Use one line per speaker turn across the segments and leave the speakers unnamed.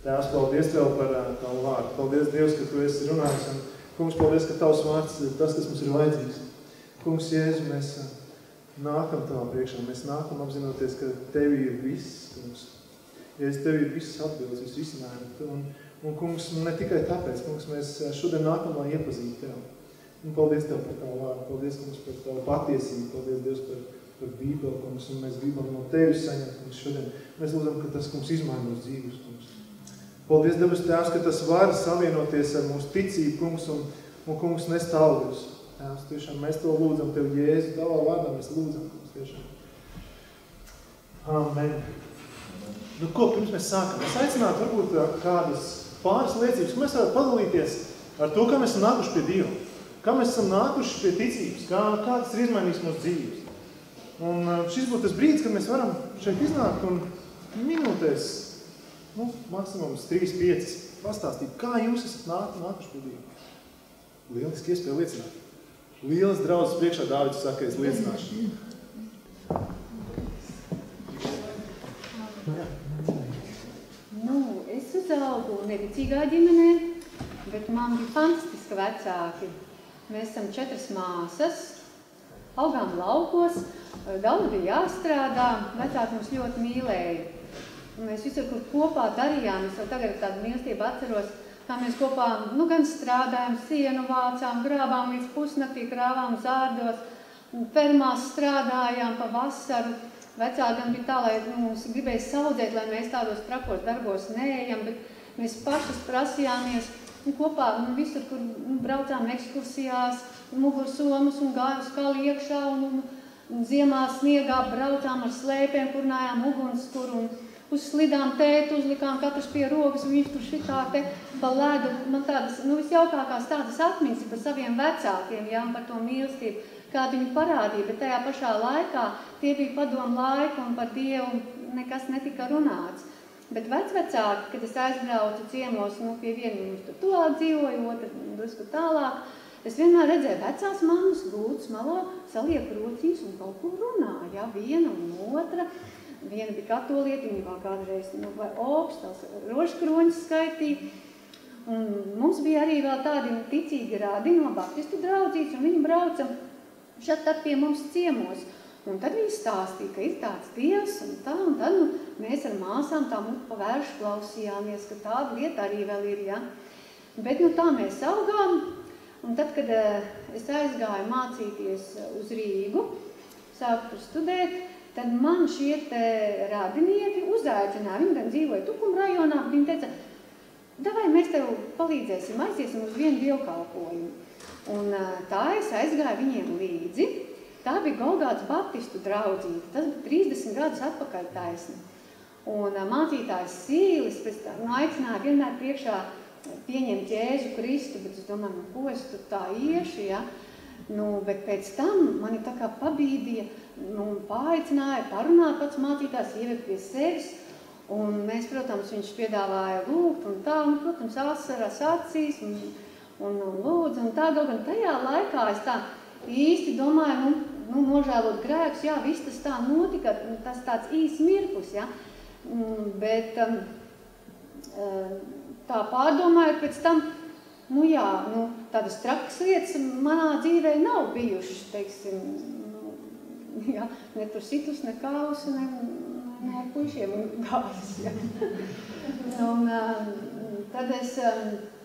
Tēvs, paldies Tev par uh, Tavu vārdu. Paldies, Dievs, ka Tu esi runājis. Un, kungs, paldies, ka Tavs vārds ir tas, kas mums ir vajadzīgs. Kungs, Jēzu, mēs uh, nākam Tavā priekšā. Mēs nākam apzinoties, ka Tevi ir viss, kungs. Jēzu, Tevi ir visas atbildes, viss risinājumi. Un, un, kungs, ne tikai tāpēc, kungs, mēs šodien nākam, lai iepazītu Tev. Un paldies Tev par Tavu vārdu. Paldies, kungs, par Tavu patiesību. Paldies, Dievs, par, par Bībeli, kungs. Un mēs gribam no Tevis saņemt, kungs, šodien. Mēs lūdzam, ka tas, kungs, izmaina mūsu dzīves. Paldies, Debes Tēvs, ka tas var savienoties ar mūsu ticību, kungs, un, un kungs, nest augļus. Tēvs, tiešām mēs to lūdzam Tev, Jēzu, Tavā vārdā mēs lūdzam, kungs, tiešām. Amen. Nu, ko, pirms mēs sākam? Es aicinātu varbūt kādas pāris liecības, mēs varam padalīties ar to, kā mēs esam nākuši pie Dieva. Kā mēs esam nākuši pie ticības, kā, kā tas ir izmainījis mūsu dzīves. Un šis būtu tas brīdis, kad mēs varam šeit iznākt un minūtēs nu, maksimums 3-5 pastāstīt, kā jūs esat nāk, nākuši pie Dieva. Lieliski iespēja liecināt. Lielas draudzes priekšā Dāvids saka, es liecināšu.
Nu, es uzaugu neticīgā ģimenē, bet man bija fantastiski vecāki. Mēs esam četras māsas, augām laukos, daudz bija jāstrādā, vecāki mums ļoti mīlēja. Mēs visur, kur kopā darījām, es jau tagad tādu mīlestību atceros, kā mēs kopā nu, gan strādājām, sienu vācām, grābām līdz pusnaktī, krāvām zārdos, fermās strādājām pa vasaru. Vecākam bija tā, lai nu, mums gribēja saudzēt, lai mēs tādos trakos darbos neejam, bet mēs pašas prasījāmies un kopā nu, visur, kur nu, braucām ekskursijās, mugursomas un gājām skali iekšā un, un, un ziemā sniegā braucām ar slēpēm, kurnājām ugunskuru un, uz slidām tētu uzlikām katrs pie rokas, un viņš tur šitā te pa ledu. Man tādas, nu, visjaukākās tādas atmiņas par saviem vecākiem, jā, un par to mīlestību, kādu viņi parādīja, bet tajā pašā laikā tie bija padomu laika, un par Dievu nekas netika runāts. Bet vecvecāki, kad es aizbraucu ciemos, nu, pie viena mums tur tuvāk dzīvoja, otra drusku tālāk, es vienmēr redzēju vecās mammas gultas malā, saliek rocīs un kaut ko runā, jā, viena un otra. Viena bija katolieta, viņa vēl kādreiz nu, vai augstās rožkroņas skaitīja. Un mums bija arī vēl tādi ticīgi rādi no baptistu draudzītes, un viņi brauca šat tad pie mums ciemos. Un tad viņi stāstīja, ka ir tāds dievs un tā, un tad nu, mēs ar māsām tā mutu pa vēršu klausījāmies, ka tāda lieta arī vēl ir, ja. Bet nu tā mēs augām, un tad, kad uh, es aizgāju mācīties uz Rīgu, sāku tur studēt, tad man šie radinieki uzaicināja, viņi gan dzīvoja Tukuma rajonā, viņi teica, davai mēs tev palīdzēsim, aiziesim uz vienu dievkalpojumu. Un tā es aizgāju viņiem līdzi, tā bija Golgāts Baptistu draudzība, tas bija 30 gadus atpakaļ taisni. Un mācītājs Sīlis pēc tā, nu, aicināja vienmēr priekšā pieņemt Jēzu Kristu, bet es domāju, nu, ko es tur tā iešu, ja? Nu, bet pēc tam mani tā kā pabīdīja, nu, paaicināja, parunāt pats mācītājs, ieved pie sevis. Un mēs, protams, viņš piedāvāja lūgt un tā, un, protams, asaras acīs un, un, un lūdzu un tā. Gan tajā laikā es tā īsti domāju, nu, nu nožēlot grēkus, jā, viss tas tā notika, tas tāds īs mirklis, jā. Mm, bet um, uh, tā pārdomājot pēc tam, nu jā, nu, tādas trakas lietas manā dzīvē nav bijušas, teiksim, nu, jā, ne tur situs, ne kāvus, ne, ne ar puišiem gājas, jā. Un tad es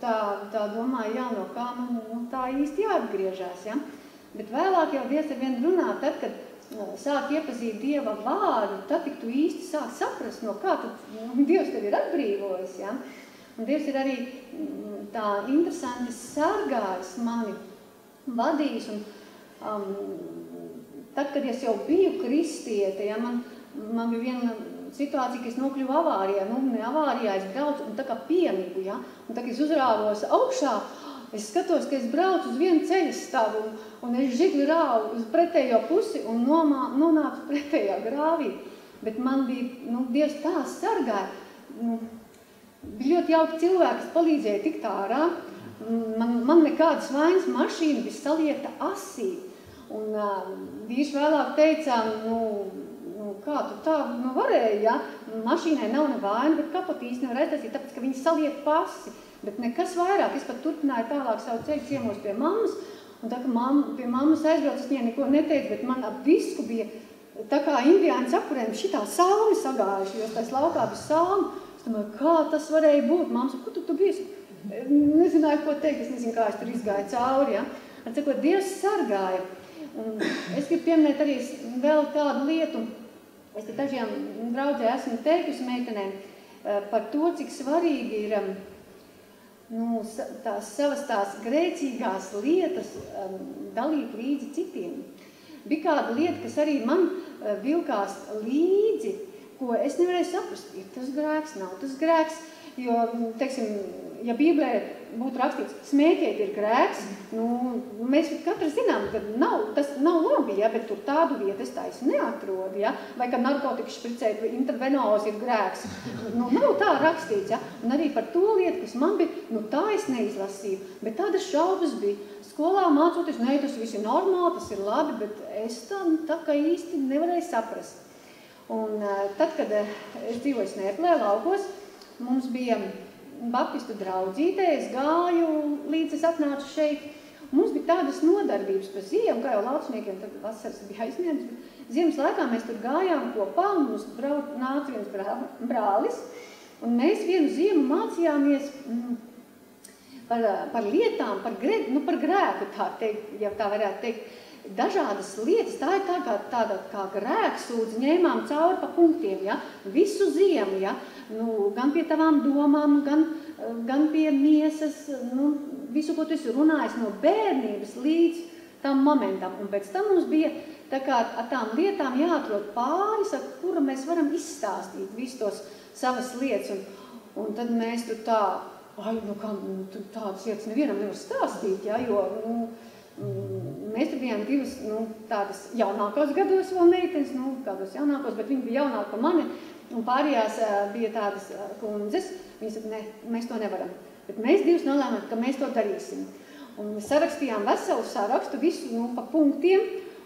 tā, tā domāju, jā, no kā man nu, tā īsti jāatgriežās, jā. Bet vēlāk jau Dievs ar vienu runā, tad, kad sāk iepazīt Dieva vārdu, tad tik tu īsti sāk saprast, no kā tu, nu, Dievs tev ir atbrīvojis, jā. Un Dievs ir arī tā interesanti sargājis mani, vadījis. Un, um, tad, kad es jau biju kristiete, ja, man, man bija viena situācija, ka es nokļuvu avārijā, nu, ne avārijā, es braucu un tā kā piemigu, ja, un tā, kad es uzrāvos augšā, es skatos, ka es braucu uz vienu ceļu stāvu un, un es žigli rāvu uz pretējo pusi un nomā, nonācu pretējā grāvī. Bet man bija, nu, Dievs tā sargāja, nu, Bija ļoti jauki cilvēki, kas palīdzēja tikt ārā. Man, man nekādas vainas mašīna bija salieta asī. Un uh, vīši vēlāk teicām, nu, nu, kā tu tā, nu varēja, ja? Mašīnai nav ne vaina, bet kapotīs nevar aiztaisīt, tāpēc, ka viņi saliek pasi. Bet nekas vairāk, es pat turpināju tālāk savu ceļu ciemos pie mammas, un tā, ka mamma, pie mammas aizbrauc, es viņai neko neteicu, bet man ap visku bija tā kā indiāņu sapurēm šitā salmi sagājuši, jo tais laukā bija salmi. Es domāju, kā tas varēja būt? Mamma, ko tu tu biji? Nezināju, ko teikt, es nezinu, kā es tur izgāju cauri, ja? Ar cikot, Dievs sargāja. Un es gribu pieminēt arī vēl kādu lietu. Es dažiem draudzē esmu teikusi meitenēm eh, par to, cik svarīgi ir um, nu, tās savas tās grēcīgās lietas um, dalīt līdzi citiem. Bija kāda lieta, kas arī man uh, vilkās līdzi, ko es nevarēju saprast, ir tas grēks, nav tas grēks, jo, teiksim, ja Bībelē būtu rakstīts, smēķēt ir grēks, nu, mēs katrs zinām, ka nav, tas nav labi, ja, bet tur tādu vietu es taisu neatrodu, ja, vai ka narkotiku špricēt vai intervenozi ir grēks. Nu, nav tā rakstīts, ja, un arī par to lietu, kas man bija, nu, tā es neizlasīju, bet tādas šaubas bija. Skolā mācoties, ne, tas viss ir normāli, tas ir labi, bet es tā, tā kā īsti nevarēju saprast. Un uh, tad, kad uh, es dzīvoju Snēplē, laukos, mums bija Baptistu draudzītē, es gāju, līdz es atnācu šeit. Mums bija tādas nodarbības pa ziemu, kā jau lauksniekiem, tad vasaras bija aizņemts. Ziemas laikā mēs tur gājām kopā, un mums brauc, nāca viens brā, brālis, un mēs vienu ziemu mācījāmies mm, par, par lietām, par, grē, nu, par grēku, tā teikt, ja tā varētu teikt dažādas lietas, tā ir tā kā, tāda kā grēksūdze, ņēmām cauri pa punktiem, ja? visu ziemu, ja? Nu, gan pie tavām domām, gan, gan pie miesas, nu, visu, ko tu esi runājis no bērnības līdz tam momentam. Un pēc tam mums bija tā kā ar tām lietām jāatrod pāris, ar kuru mēs varam izstāstīt visu tos savas lietas. Un, un tad mēs tur tā, ai, nu kā, nu, tādas lietas nevienam nevar stāstīt, ja, jo, nu, mēs tur bijām divas nu, tādas jaunākos gados vēl meitenes, nu, kādos jaunākos, bet viņi bija jaunāki par mani, un pārējās bija tādas kundzes. Viņas saka, ne, mēs to nevaram. Bet mēs divas nolēmām, ka mēs to darīsim. Un mēs sarakstījām veselu sarakstu, visu nu, pa punktiem,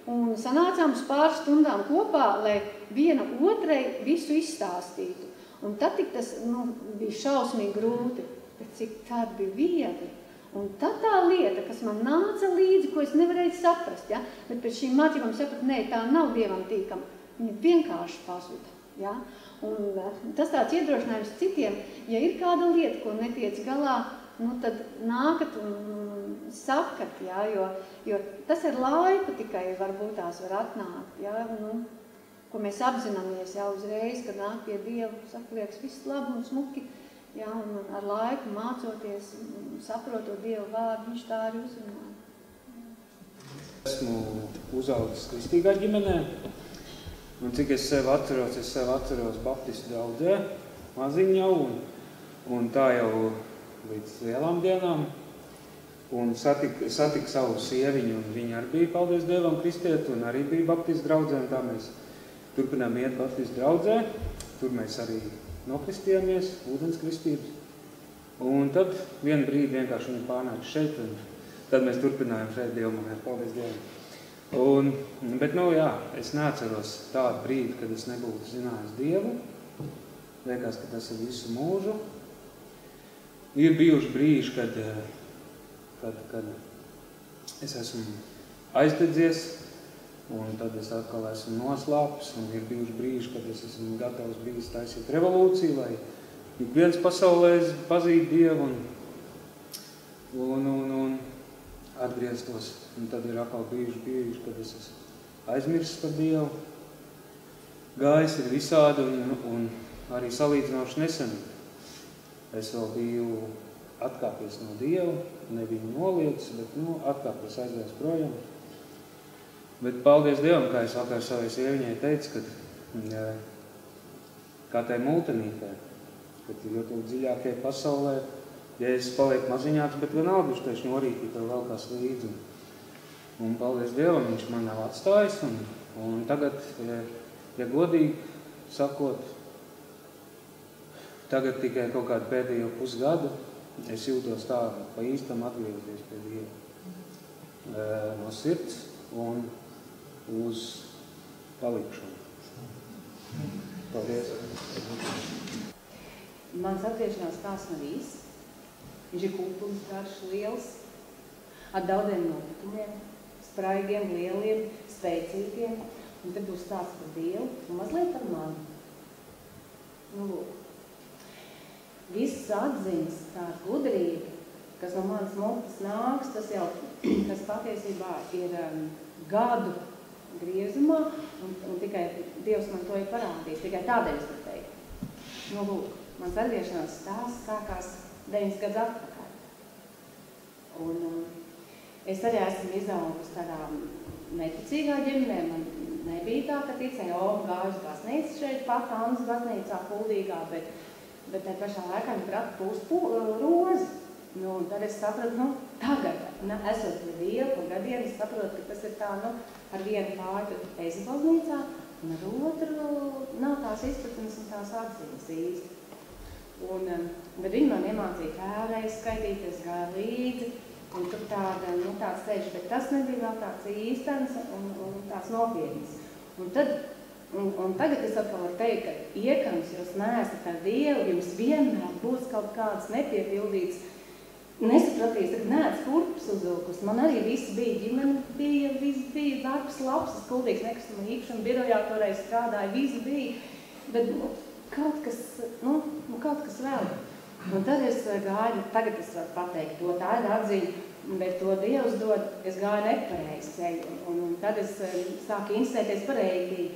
un sanācām uz pāris stundām kopā, lai viena otrai visu izstāstītu. Un tad tik tas nu, bija šausmīgi grūti, bet cik tad bija viegli. Un tā tā lieta, kas man nāca līdzi, ko es nevarēju saprast, ja? bet pēc šīm mācībām sapratu, nē, tā nav Dievam tīkama. Viņa vienkārši pazuda. Ja? Un eh, tas tāds iedrošinājums citiem, ja ir kāda lieta, ko netiec galā, nu tad nākat un sakat, ja? jo, jo tas ir laiku tikai varbūt tās var atnākt. Ja? Nu, ko mēs apzināmies jau uzreiz, kad nāk pie Dieva, saka, liekas, viss labi un smuki, Ja, un ar laiku mācoties, saprotot Dievu vārdu, viņš tā arī uzrunāja.
Esmu uzaugusi kristīgā ģimenē, un cik es sev atceros, es sev atceros baptistu draudzē, maziņ jau, un, un tā jau līdz lielām dienām, un satika satik savu sieviņu, un viņa arī bija, paldies Dievam, kristieti, un arī bija baptistu draudzē, un tā mēs turpinām iet baptistu draudzē, tur mēs arī nokristījāmies, ūdens kristības. Un tad vienu brīdi vienkārši viņi pārnāca šeit, un tad mēs turpinājām šeit dievmājās, paldies Dievam. Un, bet, nu, jā, es neatceros tādu brīdi, kad es nebūtu zinājis Dievu. Liekas, ka tas ir visu mūžu. Ir bijuši brīži, kad, kad, kad es esmu aizdedzies, Un tad es atkal esmu noslāpis, un ir bijuši brīži, kad es esmu gatavs bijis taisīt revolūciju, lai ik viens pasaulē pazītu Dievu un, un, un, un atgrieztos. Un tad ir atkal bijuši brīži, kad es esmu aizmirsis par Dievu. Gājis ir visādi un, un arī salīdzinoši nesen. Es vēl biju atkāpies no Dieva, ne viņu noliedz, bet nu, atkāpies aizvērst projām. Bet paldies Dievam, kā es vakar savai sieviņai teicu, ka kā tai multenītē, kad ir ļoti dziļākie pasaulē, Jēzus paliek maziņāks, bet vienalga viņš tieši norītī tev vēl kās līdzi. Un paldies Dievam, viņš man nav atstājis. Un, un tagad, ja, ja godīgi sakot, tagad tikai kaut kādu pēdējo pusgadu es jūtos tā, pa īstam atgriezies pie Dieva no sirds. Un uz palikšanu. Paldies.
Mans atgriešanās stāsts nav īsts. Viņš ir kultūras garš, liels, ar daudziem notikumiem, spraigiem, lieliem, spēcīgiem. Un tad būs stāsts par Dievu un mazliet par mani. Nu, lūk. Visas atziņas, tā gudrība, kas no manas mutes nāks, tas jau, kas patiesībā ir um, gadu griezumā, un, un tikai Dievs man to ir parādījis, tikai tādēļ es varu teikt. Nu, lūk, mans atgriešanās stāsts sākās 9 gadus atpakaļ. Un um, es arī esmu izaugusi tādā neticīgā ģimenē, man nebija tā, ka ticēja, o, gāju uz baznīcu šeit pat, Annas baznīcā, kuldīgā, bet, bet te pašā laikā viņa prata pūst rozi. Nu, un tad es sapratu, nu, tagad, ne, esot pie Dievu, pa gadiem, es saprotu, ka tas ir tā, nu, ar vienu kāju esi baznīcā, un ar otru nav tās izpratnes un tās atziņas īsti. Un, um, bet viņi man iemācīja kēreiz skaitīties, gāja līdzi, un tur tāda, nu, tāds ceļš, bet tas nebija vēl tāds īstens un, un tāds nopietns. Un tad, un, un tagad es atkal varu teikt, ka iekams jūs neesat ar Dievu, jums vienmēr būs kaut kāds nepiepildīts nesapratīs, ka neats kurpes uzvilkus. Man arī viss bija, ģimene bija, viss bija, darbs labs, es kuldīgs nekustamā īpašuma birojā toreiz strādāju, viss bija, bet nu, kaut kas, nu, nu, kaut kas vēl. Un tad es gāju, tagad es varu pateikt to, tā ir atziņa, bet to Dievs dod, es gāju nepareizi ceļu, un, un, un tad es sāku instēties par ētīgi.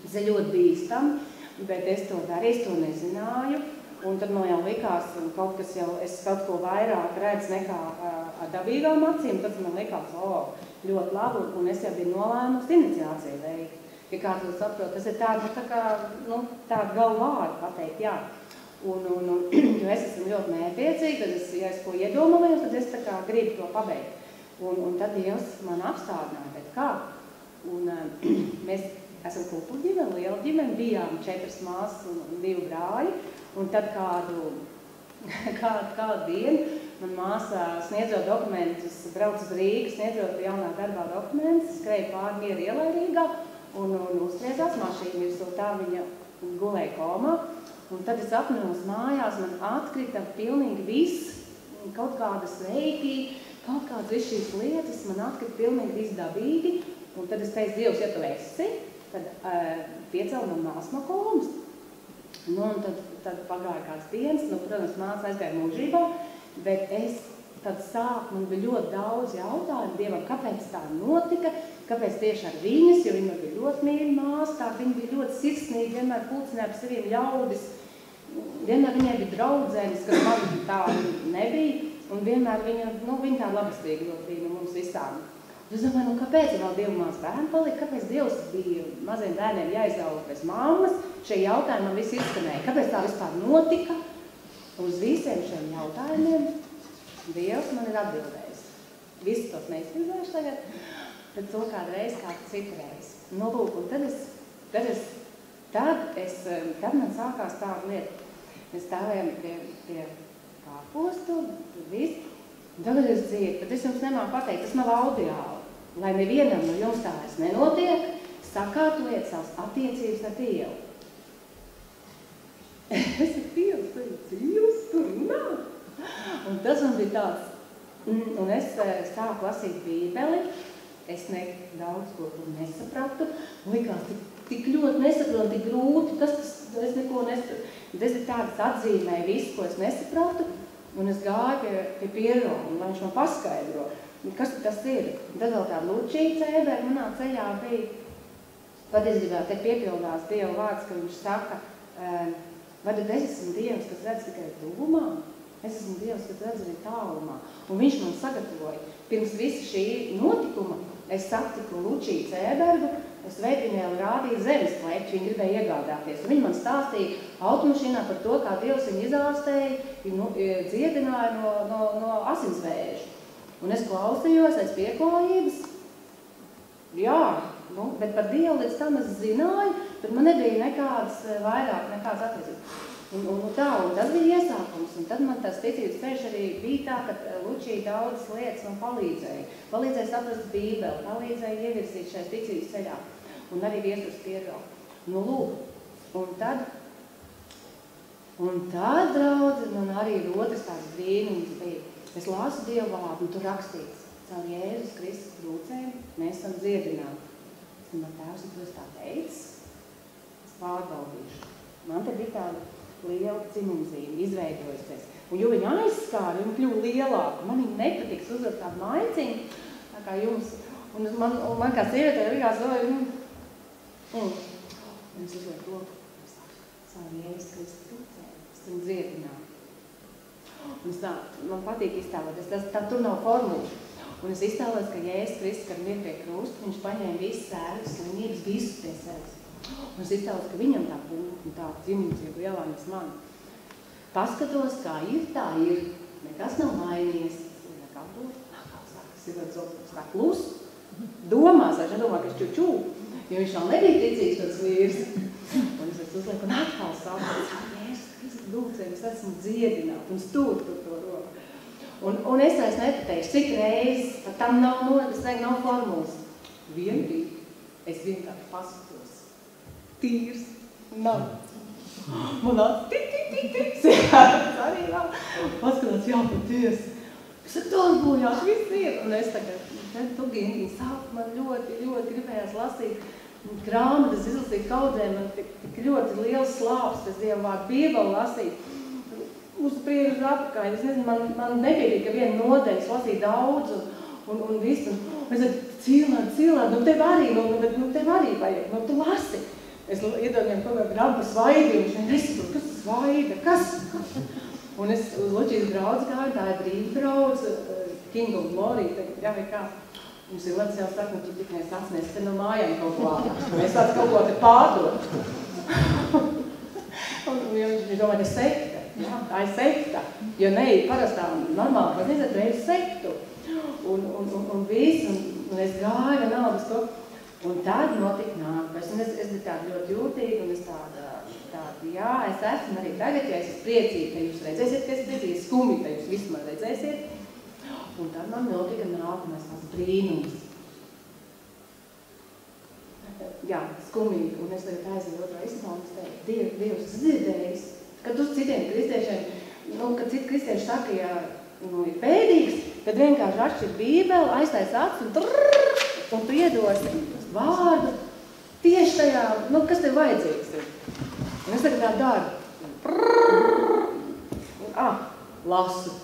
Tas ir ļoti bīstam, bet es to darīju, es to nezināju. Un tad man jau likās, kaut kas jau, es kaut ko vairāk redzu nekā ar dabīgām acīm, tad man likās, o, oh, ļoti labi, un es jau biju nolēmusi iniciāciju veikt. Ja kāds to saprot, tas ir tāda, nu, tā kā, nu, tāda galvu vārdu pateikt, jā. Un, un, un, jo es esmu ļoti mērķiecīga, tad es, ja es ko iedomājos, tad es tā kā gribu to pabeigt. Un, un tad Dievs man apstādināja, bet kā? Un mēs esam kultūra ģimene, liela ģimene, bijām četras māsas un, divi brāļi. Un tad kādu, kādu, kādu dienu man māsā sniedzot dokumentus, brauc uz Rīgas, sniedzot jaunā darbā dokumentus, skrēja pāri mieru ielai Rīgā un, un uztriezās mašīnu virsū. Tā viņa gulēja komā. Un tad es apņemos mājās, man atkrita pilnīgi viss, kaut kāda sveiki, kaut kādas viss šīs lietas, man atkrita pilnīgi viss dabīgi. Un tad es teicu, Dievs, ja tu esi, tad uh, piecēl man māsu no komas. Nu, un tad, tad pagāja kāds dienas, nu, protams, māca aizgāja mūžībā, bet es tad sāk, man bija ļoti daudz jautājumu Dievam, kāpēc tā notika, kāpēc tieši ar viņas, jo viņa bija ļoti mīļa māsa, tā viņa bija ļoti sirsnīga, vienmēr pulcināja par saviem ļaudis, vienmēr viņai bija draudzenis, kas man tā nebija, un vienmēr viņa, nu, viņa tā labastīgi ļoti bija no mums visām. Es domāju, nu kāpēc vēl Dievu mās bērni palika, kāpēc Dievs bija maziem bērniem jāizauga pēc mammas, šie jautājumi man visi izskanēja. Kāpēc tā vispār notika? Uz visiem šiem jautājumiem Dievs man ir atbildējis. Visus tos neizpildēšu tagad, bet to kādu reizi, kādu citu reizi. Nu, lūk, un tad es, tad es, tad es, tad man sākās tāda lieta. Mēs stāvējam pie, pie kāpostu, viss. Tagad es dziedu, bet es jums nemāku pateikt, tas nav audiāli lai nevienam no jums tā vairs nenotiek, sakārtojiet savas attiecības ar Dievu. es esmu Dievs, tur Dievs, tur runā. Un tas man bija tāds, un es eh, sāku lasīt bībeli, es ne daudz ko tur nesapratu, likās tik, tik ļoti nesaprotu, tik grūti, tas, tas es neko nesapratu. Es tādas atzīmēju visu, ko es nesapratu, un es gāju pie, pie pieroma, un viņš man paskaidro. Kas tas ir? Tad vēl tāda Lučija cēbēra manā ceļā bija. Patiesībā te piepildās Dieva vārds, ka viņš saka, vai tad es esmu Dievs, kas redz tikai tuvumā? Es esmu Dievs, kas redz arī tālumā. Un viņš man sagatavoja. Pirms visa šī notikuma es satiku Lučiju Cēbergu, es veidviņai rādīju zemes klēpķi, viņa gribēja iegādāties. Viņa man stāstīja automašīnā par to, kā Dievs viņu izārstēja, nu, dziedināja no, no, no asinsvēža. Un es klausījos aiz pieklājības. Jā, nu, bet par Dievu līdz tam es zināju, bet man nebija nekādas eh, vairāk, nekādas attiecības. Un, un, un tā, un tas bija iesākums, un tad man tas ticības ceļš arī bija tā, ka eh, Lučija daudzas lietas man palīdzēja. Palīdzēja saprast bībeli, palīdzēja ievirzīt šajā ticības ceļā, un arī viesurs pieraugt. Nu, lūk, Un tad, un tad, draudzi, man arī otrs tāds brīnums bija. Es lasu Dievu vārdu, un tur rakstīts, caur Jēzus Kristus brūcēm mēs esam dziedināti. Es man tēvs, un tu esi tā teicis, es pārbaudīšu. Man te bija tāda liela dzimumzīme izveidojusies. Un jo viņa aizskāra, viņa kļuva lielāka. Man viņa nepatiks uzvar tādu maiciņu, tā kā jums. Un man, un man kā sievietē likās, vai, nu, un, un es uzvaru to, es savu Jēzus Kristus brūcēm, es esmu dziedināti. Un es tā, man patīk iztēloties, tas, tā tur nav formula. Un es iztēlos, ka Jēzus Kristus, kad ir pie krusta, viņš paņēma visas sērgas, slimības, visu pie sevis. Un es iztēlos, ka viņam tā būtu tā dzimumzība lielākas man. Paskatos, kā ir, tā ir. Nekas nav mainījies. Nekā būtu. Kā sākas, ir tāds tā klus. Domās, es nedomā, ka es čučū, jo viņš vēl nebija ticīgs tāds vīrs. Un es uzlieku un atkal sākās, Jēzus Kristus lūdzēm, es esmu dziedināt un stūt par to roku. Un, un es vairs nepateikšu, cik reizes, tam nav nodas, nav formulas. Vienu brīdi es vienkārši paskatos. Tīrs. Nav. Man nāc, tik, tik, tik, tik, sēdās arī nav. Paskatās, jā, patiesi. Kas ar to bojās, viss ir. Un es tagad, tad tu gini, sāk man ļoti, ļoti gribējās lasīt grāmatas, izlasīt kaudzē, man tik, tik ļoti liels slāps, tas Dievu vārdu bībeli lasīt uz priekšu uz apakaļ. Es nezinu, man, man nepiedīja, ka viena nodeļas lasīja daudz un, un, un viss. Un, un es teicu, cilvēki, cilvēki, nu tev arī, nu, nu, nu tev arī vajag, nu tu lasi. Es viņam kaut kādu grabu par svaidību, viņš nesaprot, kas tas svaida, kas? Un es uz Luķijas draudz gāju, tā ir brīva draudz, King of Glory, tagad jā, vai kā. Mums ir labs jau saka, nu tu tikai sāc, mēs te no mājām kaut ko. Mēs sāc kaut ko te pārdot. un viņš domā, ka sekta. Jā, tā ir sekta. Jo ne, parastā normāli baznīca reiz sektu. Un, un, un, un viss, un, un es gāju vienalga uz to. Un tad notika nākamais. Un es, es biju tāda ļoti jūtīga, un es tāda, tāda, jā, es esmu arī tagad, ja es esmu priecīga, ka jūs redzēsiet, ka es priecīga, skumi, ka jūs vismaz redzēsiet. Un tad man notika nākamais tās brīnums. Jā, skumīgi, un es tagad aizēju otrā istabā, un es teicu, Dievs, Dievs, dzirdējis, Kad uz citiem kristiešiem, nu, kad citi kristieši saka, ja nu, ir bēdīgs, tad vienkārši atšķir bībeli, aiztais acis un trrrr, un tu iedosi vārdu tieši tajā, nu, kas tev vajadzīgs ir. Un es tagad tā daru. Un, ah, lasu.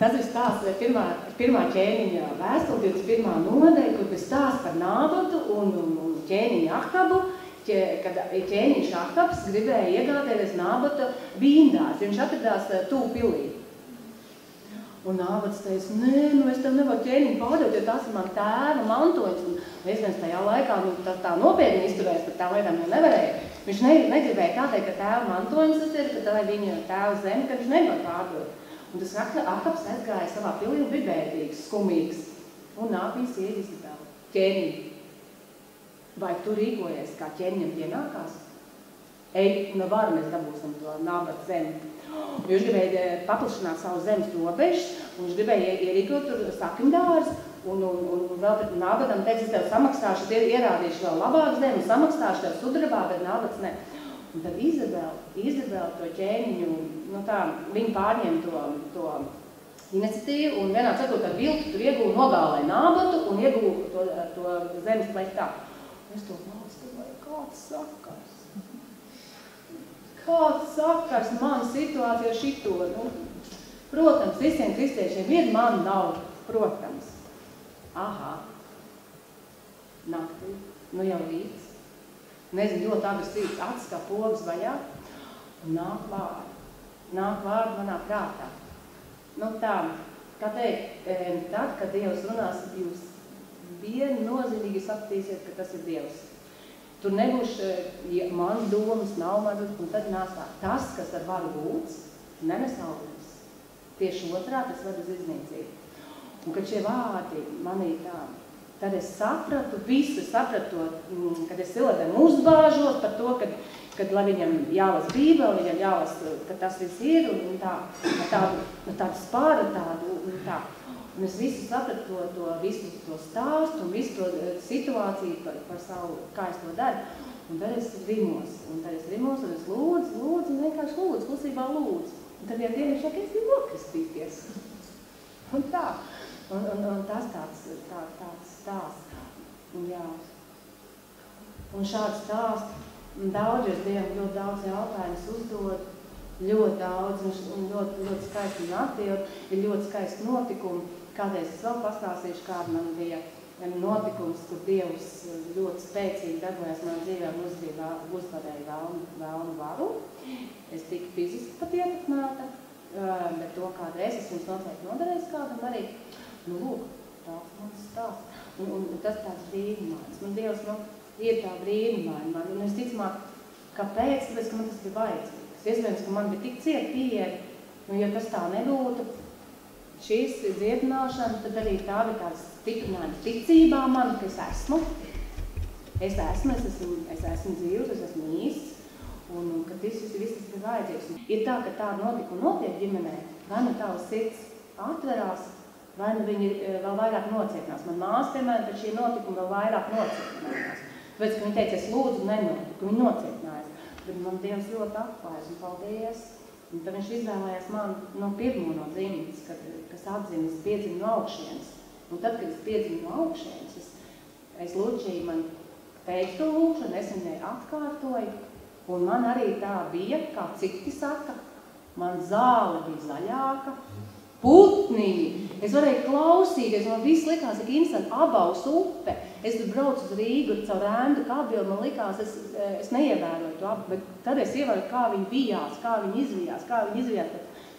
Tas ir stāsts pirmā, pirmā ķēniņa vēstule, 21. nodeļa, kur bija stāsts par Nābotu un, un, un ķēniņa Ahtabu, kad ķēniņš Ahtabs gribēja iegādēties Nābata vīndās, viņš atradās eh, tūp pilī. Un Nābats teica, nē, nu es tev nevaru ķēniņu pārdot, jo tas ir man tēva mantojums. Un es tajā laikā nu, tā, tā nopietni izturēs, par tām lietām jau nevarēja. Viņš ne, negribēja tā teikt, ka tēva mantojums tas ir, ka tā ir viņa tēva zeme, ka viņš nevar pārdot. Un tas Ahtabs aizgāja savā pilī un bija bēdīgs, skumīgs. Un nāk viņa sievi Izabela, ķēniņu. Vai tu rīkojies, kā ķēniņam pienākās? Ej, no varu mēs dabūsim to nābat zemi. Viņš gribēja eh, paplašināt savu zemes robežas, un viņš gribēja ierīkot tur sakņdārs, un, un, un, un vēl pret nābatam teica, es tev samaksāšu, tie ierādīšu vēl labāku zemi, samaksāšu tev sudrabā, bet nābats ne. Un tad Izabela, Izabela to ķēniņu, nu tā, viņa pārņem to, to iniciatīvu, un vienā ar viltu tur iegūja nogālai nābatu un iegūja to, to zemes plektā. Es to domāju, kāds sakars? Kāds sakars man situācija šito? Nu, protams, visiem kristiešiem ir man nav, protams. Aha, naktī, nu jau rīts. Nezinu, ļoti agresīvs acis kā pogas vaļā. Nāk vārdi. Nāk vārdi manā prātā. Nu tā, kā teikt, tad, kad Dievs runās, jūs viennozīmīgi sapratīsiet, ka tas ir Dievs. Tur nebūs ja man domas, nav man, un tad nāstā. Tas, kas ar varu būts, nenes augums. Tieši otrā tas var uz iznīcību. Un kad šie vārdi manī tā, tad es sapratu visu, sapratu to, mm, kad es cilvēkiem uzbāžos par to, kad, kad lai viņam jālas bībeli, viņam jālas, ka tas viss ir, un, un tā, tādu, tādu spāru, tādu, un tā. Un es visu sapratu to, to, visu to stāstu un visu to eh, situāciju par, par savu, kā es to daru. Un tad es rimos, un tad es rimos, un es lūdzu, lūdzu, un vienkārši lūdzu, klusībā lūdzu. Un tad vienā dienā šeit es gribu nokristīties. Un tā. Un, un, un tas tāds, tā, tāds stāsts. Un jā. Un šāds stāsts, daudz es Dievam ļoti daudz jautājumus uzdod, ļoti daudz un ļoti, ļoti skaisti un attiet, ir ļoti skaisti notikumi. Kādreiz es vēl pastāstīšu, kāda man bija notikums, kur Dievs ļoti spēcīgi darbojas manā dzīvē un uzdzīvā, uzvarēja vēlnu, vēlnu varu. Es tiku fiziski pat ietekmēta, bet to kādreiz es jums noteikti nodarēju kādam arī. Nu, lūk, tāds mans stāsts. Un, un, tas tāds brīnumains. Man Dievs, nu, ir tā brīnumaini man. Un es ticamāk, kāpēc? Tāpēc, ka man tas bija vajadzīgs. Iespējams, ka man bija tik cieta pieeja, nu, ja tas tā nebūtu, šīs dziedināšana, tad arī tā bija tāds stiprinājums ticībā man, ka es esmu. Es esmu, es esmu, es esmu dzīvs, es esmu īsts, un, un ka tas viss, viss ir vajadzīgs. Ir tā, ka tāda notikuma notiek ģimenē, vai nu tavs sirds atverās, vai nu viņi eh, vēl vairāk nocietinās. Man māsa, piemēram, pēc šī notikuma vēl vairāk nocietinājās. Tāpēc, ka viņa teica, es lūdzu nenotiku, viņa nocietinājās. Bet man Dievs ļoti atklājas un paldies. Un tad viņš izvēlējās man no pirmo no dzimtas, kad, kas atzina, es piedzimu no augšienes. Un tad, kad es piedzimu no augšienes, es, es lūdzīju man teikt to lūkšanu, es viņai atkārtoju. Un man arī tā bija, kā citi saka, man zāle bija zaļāka, putniņi. Es varēju klausīties, man viss likās, ka interesanti, abaus upe. Es tur braucu uz Rīgu caur ēndu kabilu, man likās, es, eh, es neievēroju to abu, bet tad es ievēroju, kā viņi bijās, kā viņi izvijās, kā viņi izvijās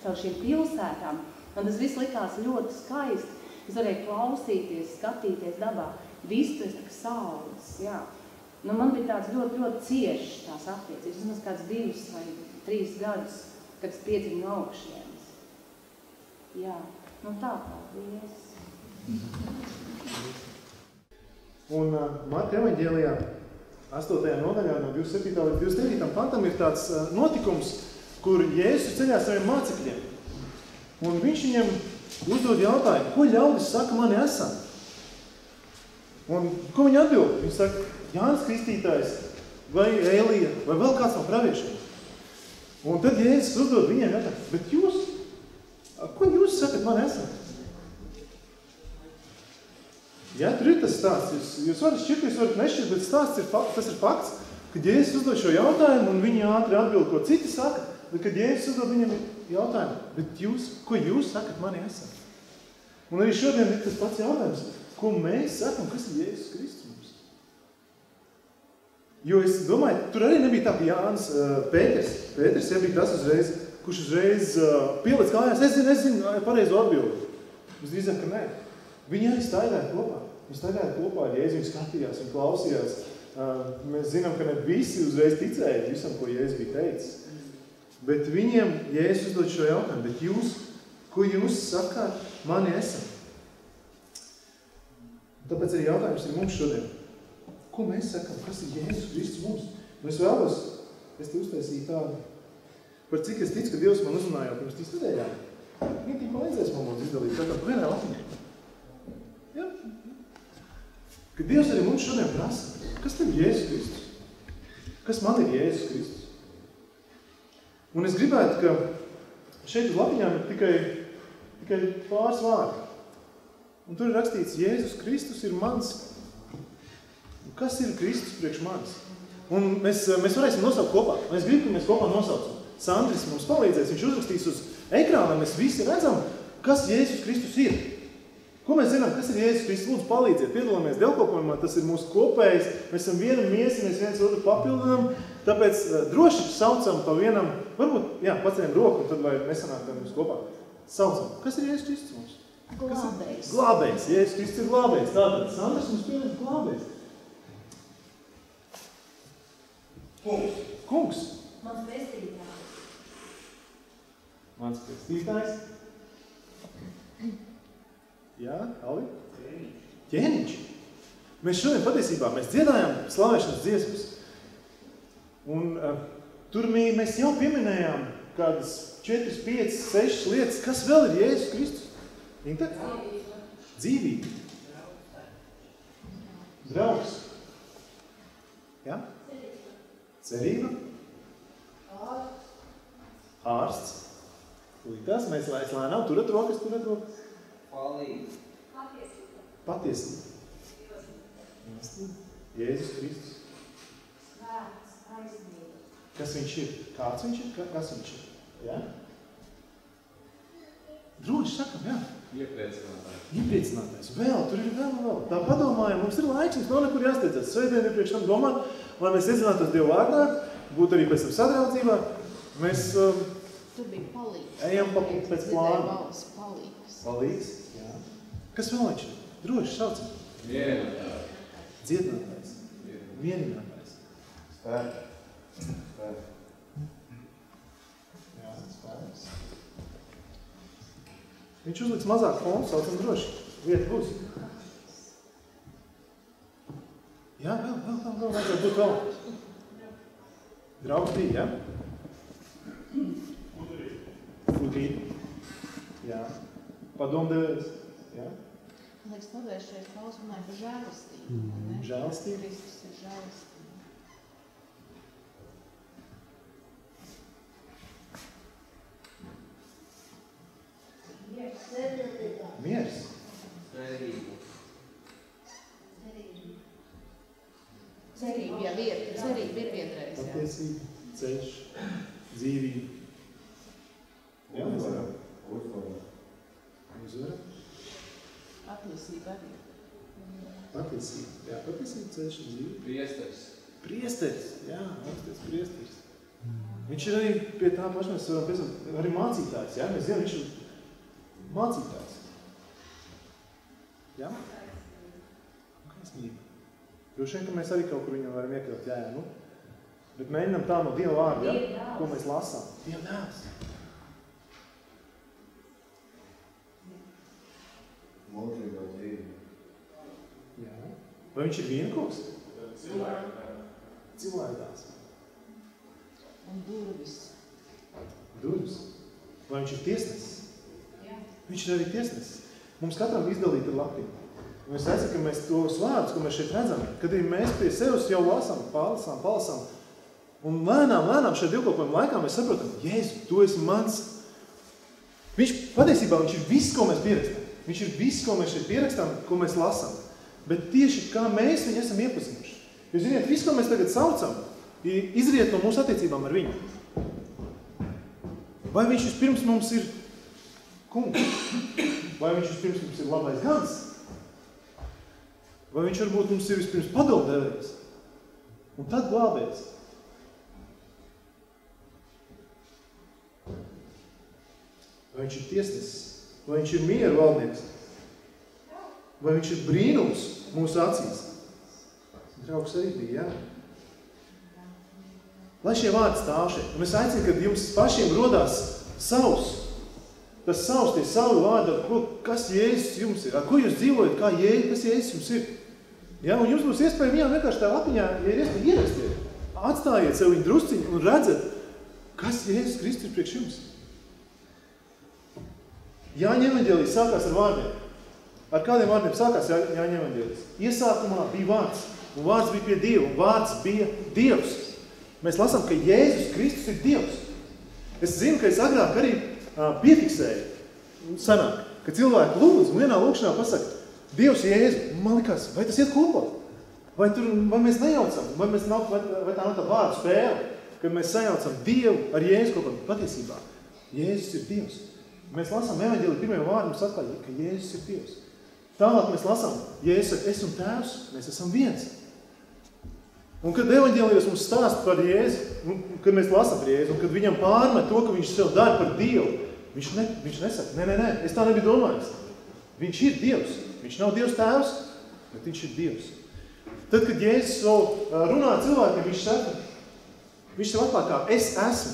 caur šīm pilsētām. Man tas viss likās ļoti skaisti. Es varēju klausīties, skatīties dabā. Viss tas tā kā saules, jā. Nu, man bija tāds ļoti, ļoti ciešs tās attiecības. Vismaz kāds divus vai trīs gadus, kad es piedzimu no augšienes. Jā, nu tā paldies.
Un uh, Marta evaņģēlijā 8. nodaļā no 27. līdz 29. pantam ir tāds uh, notikums, kur Jēzus ceļā saviem mācekļiem. Un viņš viņam uzdod jautājumu, ko ļaudis saka mani esam? Un ko viņi atbild? Viņi saka, Jānis Kristītājs, vai Elija, vai vēl kāds no praviešiem. Un tad Jēzus uzdod viņiem jautājumu, bet jūs, ko jūs sakat mani esam? Ja, tur ir tas stāsts. Jūs, jūs varat šķirt, jūs varat nešķirt, bet stāsts ir, tas ir fakts, kad Jēzus uzdod šo jautājumu un viņi ātri atbild, ko citi saka, bet kad Jēzus uzdod viņam jautājumu, bet jūs, ko jūs sakat mani esam? Un arī šodien ir tas pats jautājums, ko mēs sakam, kas ir Jēzus Kristus mums? Jo es domāju, tur arī nebija tā, ka Jānis Pēters, Pēters ja bija tas uzreiz, kurš uzreiz uh, pielic kājās, es zinu, es zinu pareizo atbildi. Mēs drīzāk, ka nē. Viņi arī staigāja kopā. Viņi staigāja kopā ar Jēzu, viņi skatījās, viņi klausījās. Mēs zinām, ka ne visi uzreiz ticēja visam, ko Jēzus bija teicis. Bet viņiem Jēzus uzdod šo jautājumu, bet jūs, ko jūs sakāt, mani esam? Tāpēc arī jautājums ir mums šodien. Ko mēs sakam? Kas ir Jēzus Kristus mums? Un es vēlos, es te uztaisīju tādu, par cik es ticu, ka Dievs man uzrunāja jau pirms trīs nedēļām. Viņi tik palīdzēs man mums izdalīt, tā kā vienai lapiņai. Ja? Kad Dievs arī mums šodien prasa, kas tev ir Jēzus Kristus? Kas man ir Jēzus Kristus? Un es gribētu, ka šeit uz lapiņām ir tikai, tikai pāris vārdi. Un tur ir rakstīts, Jēzus Kristus ir mans. Kas ir Kristus priekš manis? Un mēs, mēs varēsim nosaukt kopā. Un es gribu, ka mēs kopā nosaucam. Sandris mums palīdzēs, viņš uzrakstīs uz ekrāna, mēs visi redzam, kas Jēzus Kristus ir. Ko mēs zinām, kas ir Jēzus Kristus? Lūdzu, palīdziet, piedalāmies dievkalpojumā, tas ir mūsu kopējs, mēs esam viena miesa, mēs viens otru papildinām, tāpēc uh, droši saucam pa vienam, varbūt, jā, paceļam roku, un tad vai nesanākam mums kopā. Saucam, kas ir Jēzus Kristus mums?
Glābējs.
Glābējs, Jēzus Kristus ir glābējs. Tātad, Sanders mums pieliek glābējs.
Kungs.
Kungs.
Mans pestītājs.
Mans pestītājs. Jā, Alvi? Ķēniņš. Mēs šodien patiesībā, mēs dziedājām slavēšanas dziesmas. Un uh, tur mēs jau pieminējām kādas 4, 5, 6 lietas, kas vēl ir Jēzus Kristus. Inte? Dzīvība. Draugs. Ja? Cerība. Ārsts. Līdās, mēs lai lēnām turat rokas, turat rokas.
Palīdz.
Patiesība. Jēzus Kristus. Kas viņš ir? Kāds viņš ir? Ka- Kas viņš ir? Ja? Droši sakam, jā.
Iepriecinātājs.
Iepriecinātais. Vēl, tur ir vēl, vēl. Tā padomājam, mums ir laiks, mums nav nekur jāsteidzas. Svētdien ir priekš tam domāt, lai mēs iedzinātos Dievu vārdā, būtu arī pēc tam sadraudzībā. Mēs um,
Tur bija palīgs.
Ejam pa- pēc plāna.
balsi, palīgs.
palīgs. Jā. Kas vēl viņš ir? Droši saucam.
Mierinātājs.
Dziedinātājs. Vieninātājs.
Spēks. Spēks.
Jā, spēks. Viņš uzliks mazāk fonu, saucam droši. Vieta būs. Jā, vēl, vēl, vēl, vēl, vajadzētu būt vēl. Draugs bija, jā? Gudrīt. Jā. Padomdevējs. Jā.
Man liekas, pagājušajā klausā runāja par žēlastību. vai ne?
Žēlastību.
Kristus ir žēlastība.
Miers.
Cerība.
Cerība jau ir, cerība ir vienreiz. jā.
Patiesība. Ceļš. Dzīvība. Jā, mēs varam.
Uzvara.
Uzvara.
Patiesība arī.
Patiesība. Jā, patiesība ceļš un dzīvība.
Priesteris.
Priesteris, jā, augstais priesteris. Viņš ir arī pie tā paša, mēs varam pēc tam, arī mācītājs, jā, mēs zinām, viņš ir mācītājs. Jā? Kaisnība. Droši vien, ka mēs arī kaut kur viņam varam iekļaut, jā, jā, nu. Bet mēģinam tā no Dieva vārda, jā, ko mēs lasām. Dieva dēls.
Mūžīgā dzīve.
Jā. Vai viņš ir vienkos? Cilvēkās.
Un durvis.
Durvis. Vai viņš ir tiesnesis?
Jā.
Viņš ir arī tiesnesis. Mums katram izdalīta ir lapiņa. Un es redzu, ka mēs tos vārdus, ko mēs šeit redzam, kad mēs pie sevis jau lasām, palasām, palasām, un lēnām, lēnām šajā divkopojuma laikā mēs saprotam, Jēzu, tu esi mans. Viņš patiesībā viņš ir viss, ko mēs pierakstam. Viņš ir viss, ko mēs šeit pierakstam, ko mēs lasām. Bet tieši kā mēs viņu esam iepazinuši. Jūs ziniet, viss, ko mēs tagad saucam, izriet no mūsu attiecībām ar viņu. Vai viņš vispirms mums ir kungs? Vai viņš vispirms mums ir labais gans? Vai viņš varbūt mums ir vispirms padomdevējs? Un tad glābējs? Vai viņš ir tiesnesis? Vai viņš ir mieru valdnieks? Vai viņš ir brīnums mūsu acīs? Draugs arī bija, jā. Lai šie vārdi stāv šeit. Un es aicinu, kad jums pašiem rodās savs, tas savs, tie savi vārdi, ko, kas Jēzus jums ir, ar ko jūs dzīvojat, kā Jēzus, kas Jēzus jums ir. Ja, un jums būs iespēja viņam vienkārši tā lapiņā, ja ir iespēja ierakstiet, atstājiet sev viņu drusciņu un redzat, kas Jēzus Kristus ir priekš jums. Jāņa evaņģēlijas sākās ar vārdiem. Ar kādiem vārdiem sākās Jā- Jāņa evaņģēlijas? Iesākumā bija vārds, un vārds bija pie Dieva, un vārds bija Dievs. Mēs lasām, ka Jēzus Kristus ir Dievs. Es zinu, ka es agrāk arī uh, piefiksēju, sanāk, ka cilvēki lūdz un vienā lūkšanā pasaka, Dievs Jēzu, man likās, vai tas iet kopā? Vai, tur, vai mēs nejaucam, vai, mēs nav, vai, vai tā nav tā vārdu spēle, kad mēs sajaucam Dievu ar Jēzu kopā patiesībā. Jēzus ir Dievs. Mēs lasām evaņģēlī pirmajā vārdu mums atklāj, ka Jēzus ir Dievs. Tālāk mēs lasām, Jēzus saka, es un tēvs, mēs esam viens. Un kad evaņģēlijos mums stāst par Jēzu, un, kad mēs lasām par Jēzu, un kad viņam pārmet to, ka viņš sev dara par Dievu, viņš, ne, viņš nesaka, nē, nē, nē, es tā nebiju domājis. Viņš ir Dievs. Viņš nav Dievs tēvs, bet viņš ir Dievs. Tad, kad Jēzus vēl runā cilvēkiem, viņš saka, viņš sev atklāt, kā es esmu.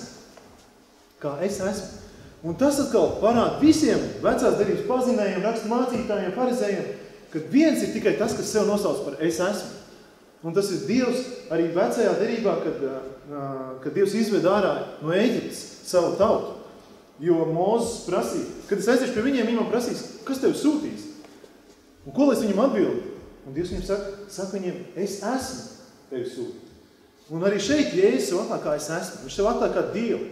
Kā es esmu. Un tas atkal parāda visiem vecās derības pazinējiem, rakstu mācītājiem, farizējiem, ka viens ir tikai tas, kas sev nosauc par es esmu. Un tas ir Dievs arī vecajā derībā, kad, uh, kad Dievs izved ārā no Eģiptes savu tautu. Jo Mūzes prasīja, kad es aiziešu pie viņiem, viņi man prasīs, kas tev sūtīs? Un ko lai es viņam atbildu? Un Dievs viņam saka, saka viņiem, es esmu tevi sūtīt. Un arī šeit Jēzus atklāja, kā es esmu. Viņš sev atklāja kā Dievu.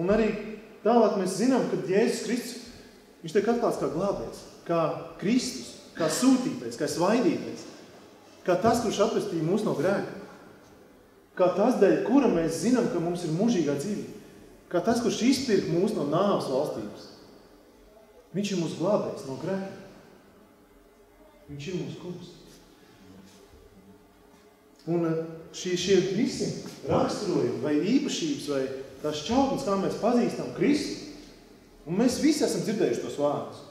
Un arī tālāk mēs zinām, ka Jēzus Kristus, viņš tiek atklāts kā glābējs, kā Kristus, kā sūtītais, kā svaidītais, kā tas, kurš atvestīja mūs no grēka. Kā tas dēļ, kura mēs zinām, ka mums ir mūžīgā dzīve. Kā tas, kurš izpirk mūs no nāvas valstības. Viņš ir mūsu glābējs no grēka. Viņš ir mūsu kungs. Un eh, šie, šie visi raksturojumi vai īpašības vai tās šķautnes, kā mēs pazīstam Kristu, un mēs visi esam dzirdējuši tos vārdus.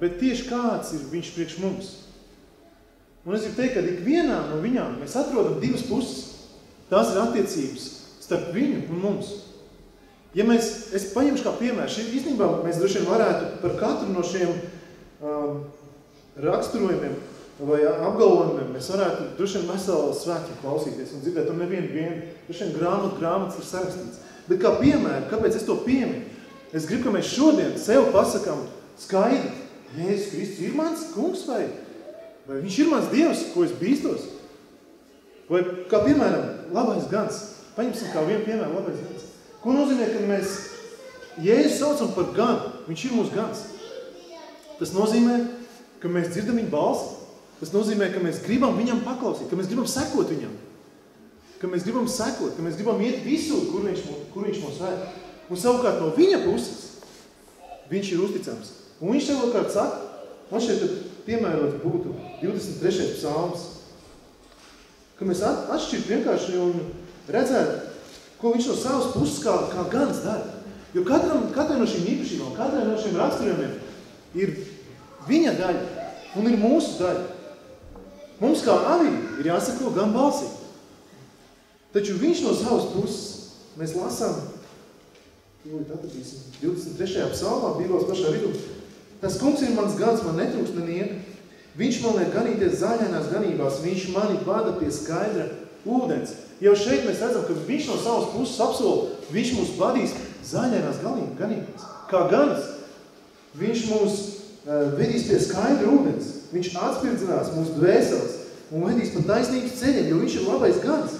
Bet tieši kāds ir viņš priekš mums? Un es gribu teikt, ka ikvienā no viņām mēs atrodam divas puses. Tās ir attiecības starp viņu un mums. Ja mēs, es paņemšu kā piemēru, šī īstenībā mēs droši vien varētu par katru no šiem um, raksturojumiem vai apgalvojumiem, mēs varētu droši vien veselu svētku klausīties un dzirdēt, un nevienu vienu, droši vien grāmatu, grāmatas ir sarakstīts. Bet kā piemēru, kāpēc es to pieminu? Es gribu, ka mēs šodien sev pasakam skaidri, Jēzus Kristus ir mans kungs vai, vai viņš ir mans Dievs, ko es bīstos? Vai kā piemēram, labais gans. Paņemsim kā vienu piemēru labais gans. Ko nozīmē, ka mēs Jēzus saucam par ganu? Viņš ir mūsu gans. Tas nozīmē, ka mēs dzirdam viņa balsi. Tas nozīmē, ka mēs gribam viņam paklausīt, ka mēs gribam sekot viņam. Ka mēs gribam sekot, ka mēs gribam iet visur, kur viņš, kur viņš mūs vēd. Un savukārt no viņa puses viņš ir uzticams. Un viņš savukārt saka, man šeit piemērot būtu 23. psalms, ka mēs atšķirt vienkārši un redzētu, ko viņš no savas puses kā, kā gans dara. Jo katram, katrai no šīm īpašībām, katrai no šiem raksturījumiem ir viņa daļa un ir mūsu daļa. Mums kā avī ir jāsako gan balsī. Taču viņš no savas puses, mēs lasām, atradīsim, 23. psalmā, Bībeles pašā vidū, tas kungs ir mans gans, man netrūkst nenieka. Viņš man liek ganīties zaļainās ganībās, viņš mani vada pie skaidra ūdens. Jau šeit mēs redzam, ka viņš no savas puses apsola, viņš mūs vadīs zaļainās ganībās. Kā gans, viņš mūs uh, vedīs pie skaidra ūdens. Viņš atspirdzinās mūsu dvēseles un vedīs pa taisnības ceļiem, jo viņš ir labais gans.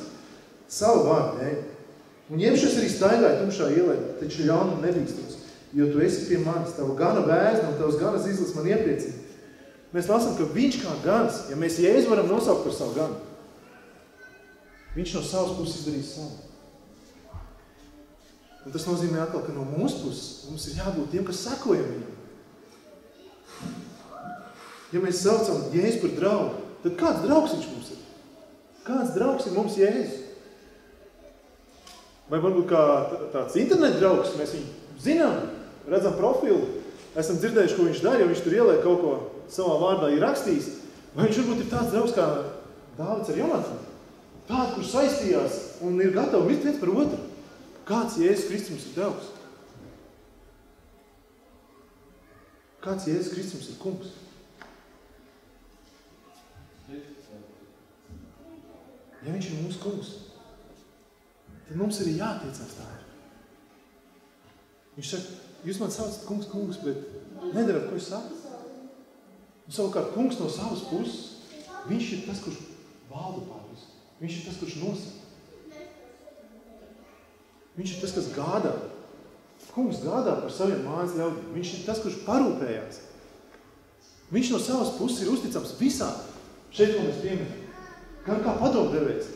Savu vārdu dēļ. Un ņemšies arī staigāja tumšā ielē, taču ļaunu nebīstos, jo tu esi pie manis, tava gana bēzna un tavas ganas izlas man iepriecina. Mēs lasām, ka viņš kā gans, ja mēs Jēzu varam nosaukt par savu ganu, viņš no savas puses izdarīs savu. Un tas nozīmē atkal, ka no mūsu puses mums ir jābūt tiem, kas sekojam viņam. Ja mēs saucam Jēzu par draugu, tad kāds draugs viņš mums ir? Kāds draugs ir mums Jēzus? Vai varbūt kā tāds internet draugs, mēs viņu zinām, redzam profilu, esam dzirdējuši, ko viņš dara, jo viņš tur ieliek kaut ko savā vārdā ir rakstījis. Vai viņš varbūt ir tāds draugs kā Dāvids ar Jonatanu? Tāds, kurš saistījās un ir gatavi mirt viens par otru. Kāds Jēzus Kristus ir draugs? Kāds Jēzus Kristus ir kungs? Ja viņš ir mūsu kungs, tad mums arī jātiecās tā. Viņš saka, jūs man saucat kungs, kungs, bet nedarat, ko es saku. Un savukārt kungs no savas puses, viņš ir tas, kurš valda pār visu. Viņš ir tas, kurš nosaka. Viņš ir tas, kas gādā. Kungs gādā par saviem mājas ļaudīm. Viņš ir tas, kurš parūpējās. Viņš no savas puses ir uzticams visā. Šeit, ko mēs pieminam. Gan kā padomdevējs.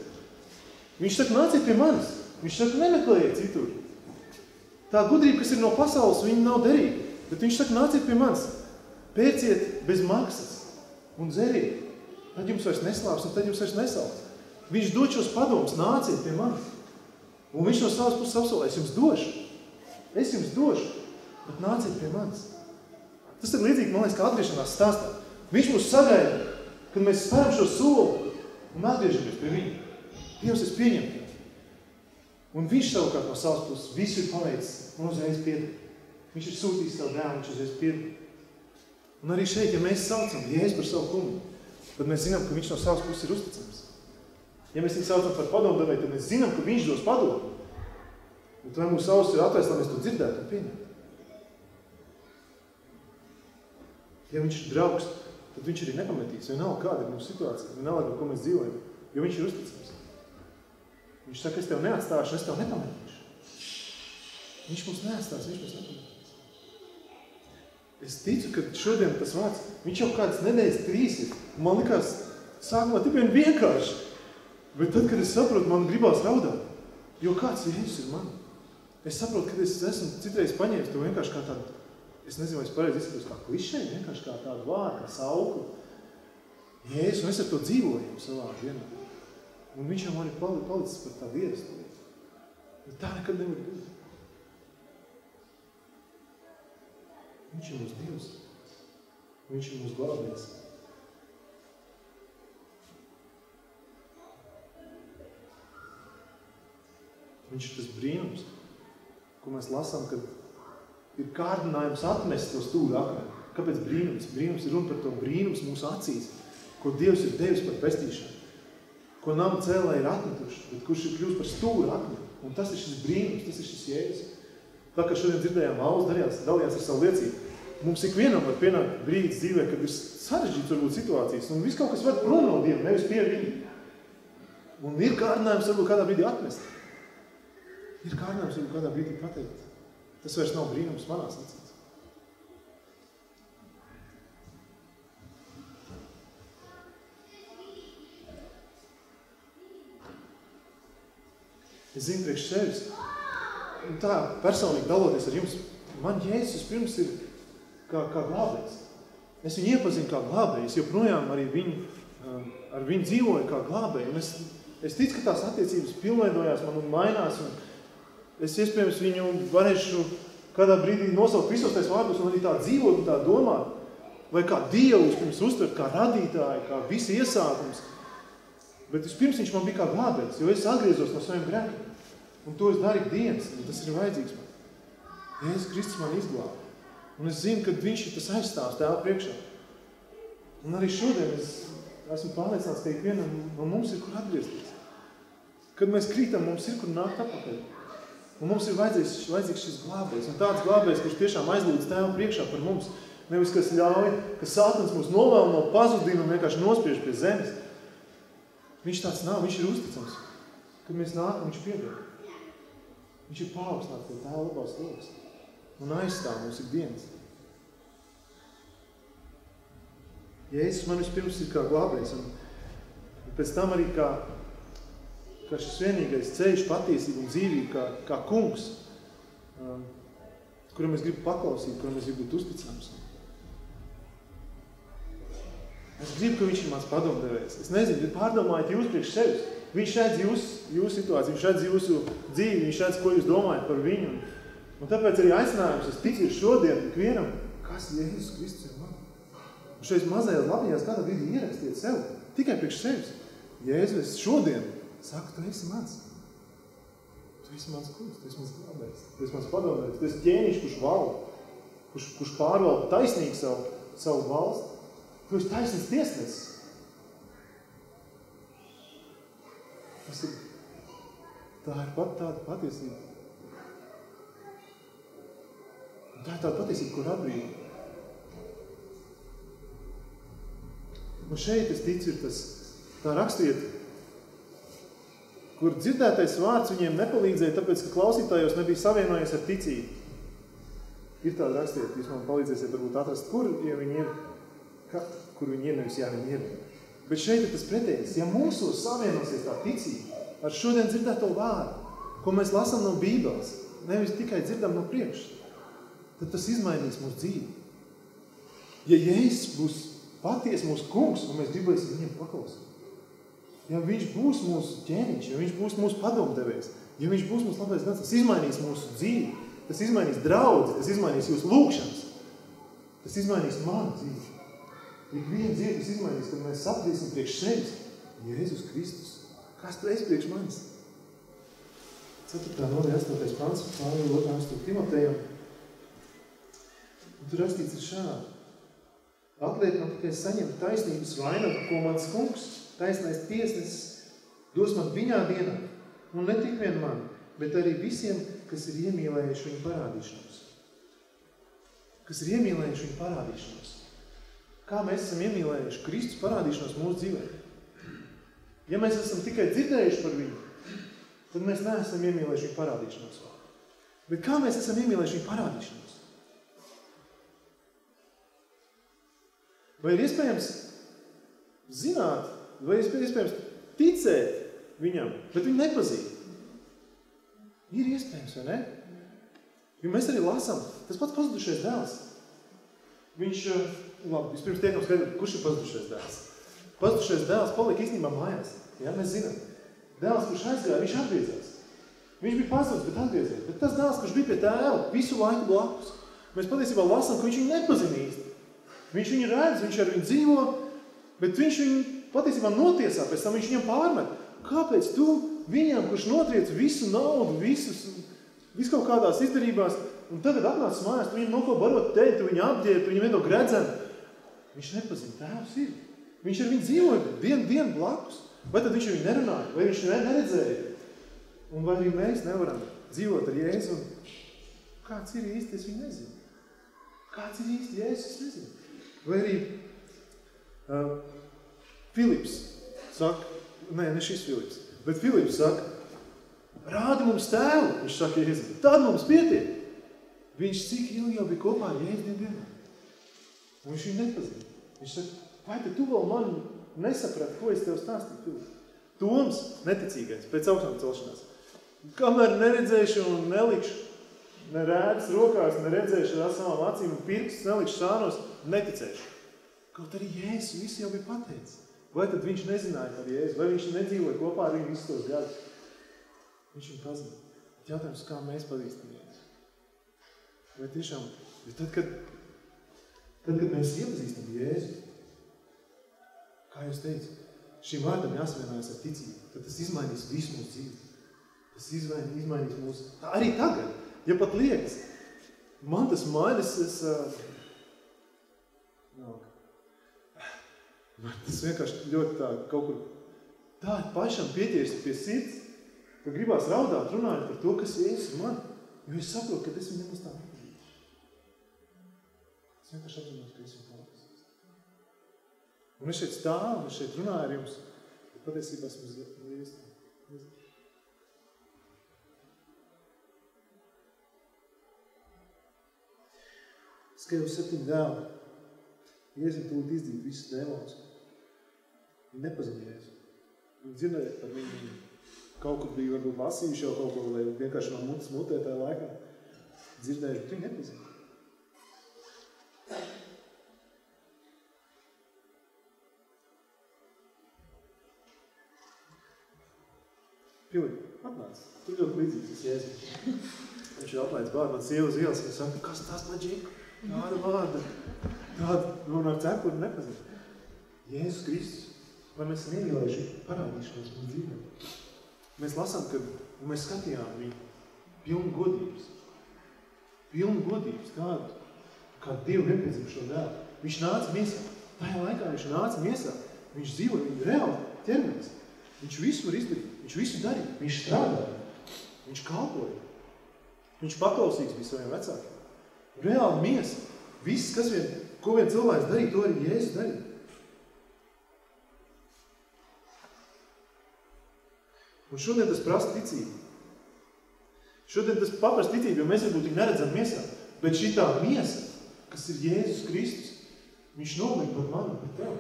Viņš saka, nāciet pie manis. Viņš saka, nemeklējiet citur. Tā gudrība, kas ir no pasaules, viņa nav derīga. Bet viņš saka, nāciet pie manis. Pērciet bez maksas un dzeriet. Tad jums vairs neslāps un tad jums vairs nesauc. Viņš dod šos padomus, nāciet pie manis. Un viņš no savas puses apsolē, es jums došu. Es jums došu, bet nāciet pie manis. Tas ir līdzīgi, man liekas, kā atgriešanās stāstā. Viņš mūs sagaida, kad mēs spēram šo soli un atgriežamies pie viņa. Dievs, es pieņemu tevi. Un viņš savukārt no savas puses visu ir paveicis un uzreiz piedod. Viņš ir sūtījis savu dēlu, viņš uzreiz piedod. Un arī šeit, ja mēs saucam Jēzus par savu kungu, tad mēs zinām, ka viņš no savas puses ir uzticams. Ja mēs viņu saucam par padomdevēju, tad mēs zinām, ka viņš dos padomu. Bet vai mūsu ausis ir atvērts, lai mēs to dzirdētu un pieņemtu? Ja viņš ir draugs, tad viņš arī nepametīs. Vienalga, kāda ir mūsu situācija, vienalga, ko mēs dzīvojam, jo viņš ir uzticams. Viņš saka, es tev neatstāšu, es tev nepametīšu. Viņš mums neatstās, viņš mums nepametīs. Es ticu, ka šodien tas vārds, viņš jau kādas nedēļas trīs ir. Man likās, sākumā tik vien vienkārši. Bet tad, kad es saprotu, man gribās raudāt. Jo kāds Jēzus ir man? Es saprotu, ka es esmu citreiz paņēmis to vienkārši kā tādu, es nezinu, vai es pareizi izskatos kā klišēju, vienkārši kā tādu vārdu, kā sauklu. Jēzus, un es ar to dzīvoju savā dienā. Un viņš jau man ir palicis par tādu ierastu. Bet tā nekad nevar būt. Viņš ir mūsu Dievs. Viņš ir mūsu glābējs. Viņš ir tas brīnums, ko mēs lasām, kad ir kārdinājums atmest to stūri akmeni. Kāpēc brīnums? Brīnums ir runa par to brīnums mūsu acīs, ko Dievs ir devis par pestīšanu, ko nama cēlē ir atmetuši, bet kurš ir kļūst par stūri akmeni. Un tas ir šis brīnums, tas ir šis jēzus. Tā kā šodien dzirdējām, Māls darījās, dalījās ar savu liecību. Mums ikvienam var pienākt brīdis dzīvē, kad ir sarežģīts varbūt situācijas, un viss kaut kas var prom no Dieva, nevis pie viņa. Un ir kārdinājums varbūt kādā brīdī atmest. Ir kārdinājums varbūt kādā brīdī pateikt. Tas vairs nav brīnums manās acīs. Es zinu priekš sevis, un tā personīgi daloties ar jums, man Jēzus pirms ir kā, kā glābējs. Es viņu iepazinu kā glābējs, joprojām arī viņu, um, ar viņu dzīvoju kā glābēju. Un es, es ticu, ka tās attiecības pilnveidojās man un mainās, un es iespējams viņu varēšu kādā brīdī nosaukt visos tais vārdos un arī tā dzīvot un tā domāt, vai kā Dievs pirms uztvert, kā radītāji, kā visi iesākums. Bet vispirms viņš man bija kā glābējs, jo es atgriezos no saviem grēkiem. Un to es daru dienas, un tas ir vajadzīgs man. Jēzus Kristus man izglāba. Un es zinu, ka viņš ir tas aizstāvs tēva priekšā. Un arī šodien es esmu pārliecināts, ka ikvienam no mums ir kur atgriezties. Kad mēs krītam, mums ir kur nākt atpakaļ. Un mums ir vajadzīgs, vajadzīgs šis glābējs. Un tāds glābējs, kurš tiešām aizlūdz tēvu priekšā par mums. Nevis, kas ļauj, ka sātans mūs novēl no pazudina un vienkārši nospiež pie zemes. Viņš tāds nav, viņš ir uzticams. Kad mēs nākam, viņš piedod. Viņš ir paaugstināts pie tēva labās lietas. Un aizstāv mums ik dienas. Jēzus man vispirms ir kā glābējs. Un pēc tam arī kā, kā šis vienīgais ceļš, patiesība un dzīvība, kā, kā kungs, um, kuram es gribu paklausīt, kuram es gribu būt uzticams. Es gribu, ka viņš ir mans padomdevējs. Es nezinu, pārdomājiet jūs priekš sevis. Viņš redz jūs, jūsu situāciju, viņš redz jūsu dzīvi, viņš redz, ko jūs domājat par viņu. Un, tāpēc arī aicinājums, es ticu šodien ikvienam, kas Jēzus Kristus ir man. Un šeit mazajās lapiņās kādā brīdī ierakstiet sev, tikai priekš sevis. Jēzus, es šodien saku, tu esi mans. Tu esi mans kungs, tu esi mans glābējs, tu esi mans padomējs, tu esi ķēniņš, kurš valda, kurš, kurš pārvalda taisnīgi savu, savu valstu. Tu esi taisnīgs tiesnesis. Tas ir, tā ir pat tāda patiesība. Tā ir tāda patiesība, kur atbrīvo. Un šeit, es ticu, ir tas, tā rakstiet, kur dzirdētais vārds viņiem nepalīdzēja, tāpēc, ka klausītājos nebija savienojies ar ticību. Ir tāda rakstiet, jūs man palīdzēsiet varbūt atrast, kur ja viņi ir, ka, kur viņi ir, nevis jā, viņi ir. Bet šeit ir tas pretējs. Ja mūsos savienosies tā ticība ar šodien dzirdēto vārdu, ko mēs lasām no Bībeles, nevis tikai dzirdam no priekš, tad tas izmainīs mūsu dzīvi. Ja Jēzus būs paties mūsu kungs, un mēs gribēsim viņam paklausīt, ja viņš būs mūsu ķēniņš, ja viņš būs mūsu padomdevējs, ja viņš būs mūsu labais gans, tas izmainīs mūsu dzīvi, tas izmainīs draudzi, tas izmainīs jūsu lūkšanas, tas izmainīs manu dzīvi. Ik viena dzīve, kas izmainīs, kad mēs sapratīsim priekš sevis, Jēzus Kristus. Kas tu esi priekš manis? 4. nodaļa 8. pants, Pāvila 2. Timotejam. Un tur rakstīts ir šādi. Atliek man tikai saņemt taisnības vainagu, ko mans kungs, taisnais tiesnesis, dos man viņā dienā. Un ne tik vien man, bet arī visiem, kas ir iemīlējuši viņu parādīšanos. Kas ir iemīlējuši viņu parādīšanos. Kā mēs esam iemīlējuši Kristus parādīšanos mūsu dzīvē? Ja mēs esam tikai dzirdējuši par viņu, tad mēs neesam iemīlējuši viņu parādīšanos. Bet kā mēs esam iemīlējuši viņu parādīšanos? Vai ir iespējams zināt, vai iespējams ticēt viņam, bet viņu nepazīt? Ir iespējams, vai ne? Jo mēs arī lasām, tas pats pazudušais dēls. Viņš, eh, labi, vispirms tiekam skaidrot, kurš ir pazudušais dēls. Pazudušais dēls palika īstenībā mājās. Ja, mēs zinām. Dēls, kurš aizgāja, viņš atgriezās. Viņš bija pazudis, bet atgriezies. Bet tas dēls, kurš bija pie tēva, visu laiku blakus. Mēs patiesībā lasām, ka viņš viņu nepazina īsti. Viņš viņu redz, viņš ar viņu dzīvo, bet viņš viņu patiesībā notiesā, pēc tam viņš viņam pārmet. Kāpēc tu viņam, kurš notriec visu naudu, visus, visu kaut kādās izdarībās, un tagad atnāc mājās, tu viņam no ko barot teļ, tu viņu apģēri, tu viņam vien to gredzenu. Viņš nepazina, tēvs ir. Viņš ar viņu dzīvoja dienu, dienu blakus. Vai tad viņš ar viņu nerunāja, vai viņš ne, neredzēja? Un vai arī mēs nevaram dzīvot ar Jēzu un kāds ir īsti, es viņu nezinu. Kāds ir īsti Jēzus, es nezinu. Vai arī uh, Filips saka, nē, ne šis Filips, bet Filips saka, rādi mums tēvu, viņš saka Jēzu, tad mums pietiek. Viņš cik ilgi jau bija kopā ar Jēzu dienu dienā. Un viņš viņu nepazina. Viņš saka, vai tu vēl man nesaprat, ko es tev stāstīju, Filips? Toms, neticīgais, pēc augstām celšanās. Kamēr neredzēšu un nelikšu, ne rēdas rokās, ne redzēšu ar savām acīm un pirkstus nelikšu sānos, neticēšu. Kaut arī Jēzus visu jau bija pateicis. Vai tad viņš nezināja par Jēzu? Vai viņš nedzīvoja kopā ar viņu visus tos gadus? Viņš viņu pazina. Jautājums, kā mēs pazīstam Jēzu? Vai tiešām, jo tad, kad, tad, kad mēs iepazīstam Jēzu, kā jūs teicat, šim vārdam jāsavienojas ar ticību, tad tas izmainīs visu mūsu dzīvi. Tas izmainīs, izmainīs mūsu, arī tagad, ja pat liekas, man tas mainis, es, uh, no, man tas vienkārši ļoti tā kaut kur tā pašam pieķērs pie sirds, ka gribās raudāt, runājot par to, kas Jēzus ir man, jo es saprotu, ka es viņam uz tā nepazīšu. Es vienkārši apzinos, ka es viņam palīdzu. Un es šeit stāvu, un es šeit runāju ar jums, bet patiesībā esmu Jēzus. Skaidrs septiņi dēli. Jēzus tūlīt izdīt visus dēmonus. Jēzu. Viņi dzirdēja par viņu. Kaut kur bija varbūt lasījuši jau kaut ko, vai vienkārši no mutes mutē tajā laikā. Dzirdējuši, bet viņi nepazina. Filip, atnāc. Tu ļoti līdzīgs, es Jēzus. Viņš ir aplaids bārdu, man sieva uz ielas, un saka, kas tas maģika? Tāda vārda. Tāda, nu, ar cepuri nepazina. Jēzus Kristus, vai mēs esam iemīlējuši parādīšanos mums dzīvē? Mēs lasām, ka mēs skatījām viņu pilnu godības. Pilnu godības tādu, kā Dievu nepiedzimšo dēlu. Viņš nāca miesā. Tajā laikā viņš nāca miesā. Viņš dzīvoja viņu reāli ķermenis. Viņš visu var izdarīt. Viņš visu darīja. Viņš strādāja. Viņš kalpoja. Viņš paklausīgs bija saviem vecākiem. Reāli miesa. Viss, kas vien, ko vien cilvēks darīja, to arī Jēzus darīja. Un šodien tas prasa ticību. Šodien tas paprast ticību, jo mēs varbūt viņu neredzam miesā. Bet šitā miesa, kas ir Jēzus Kristus, viņš nomīja par mani, par tevi.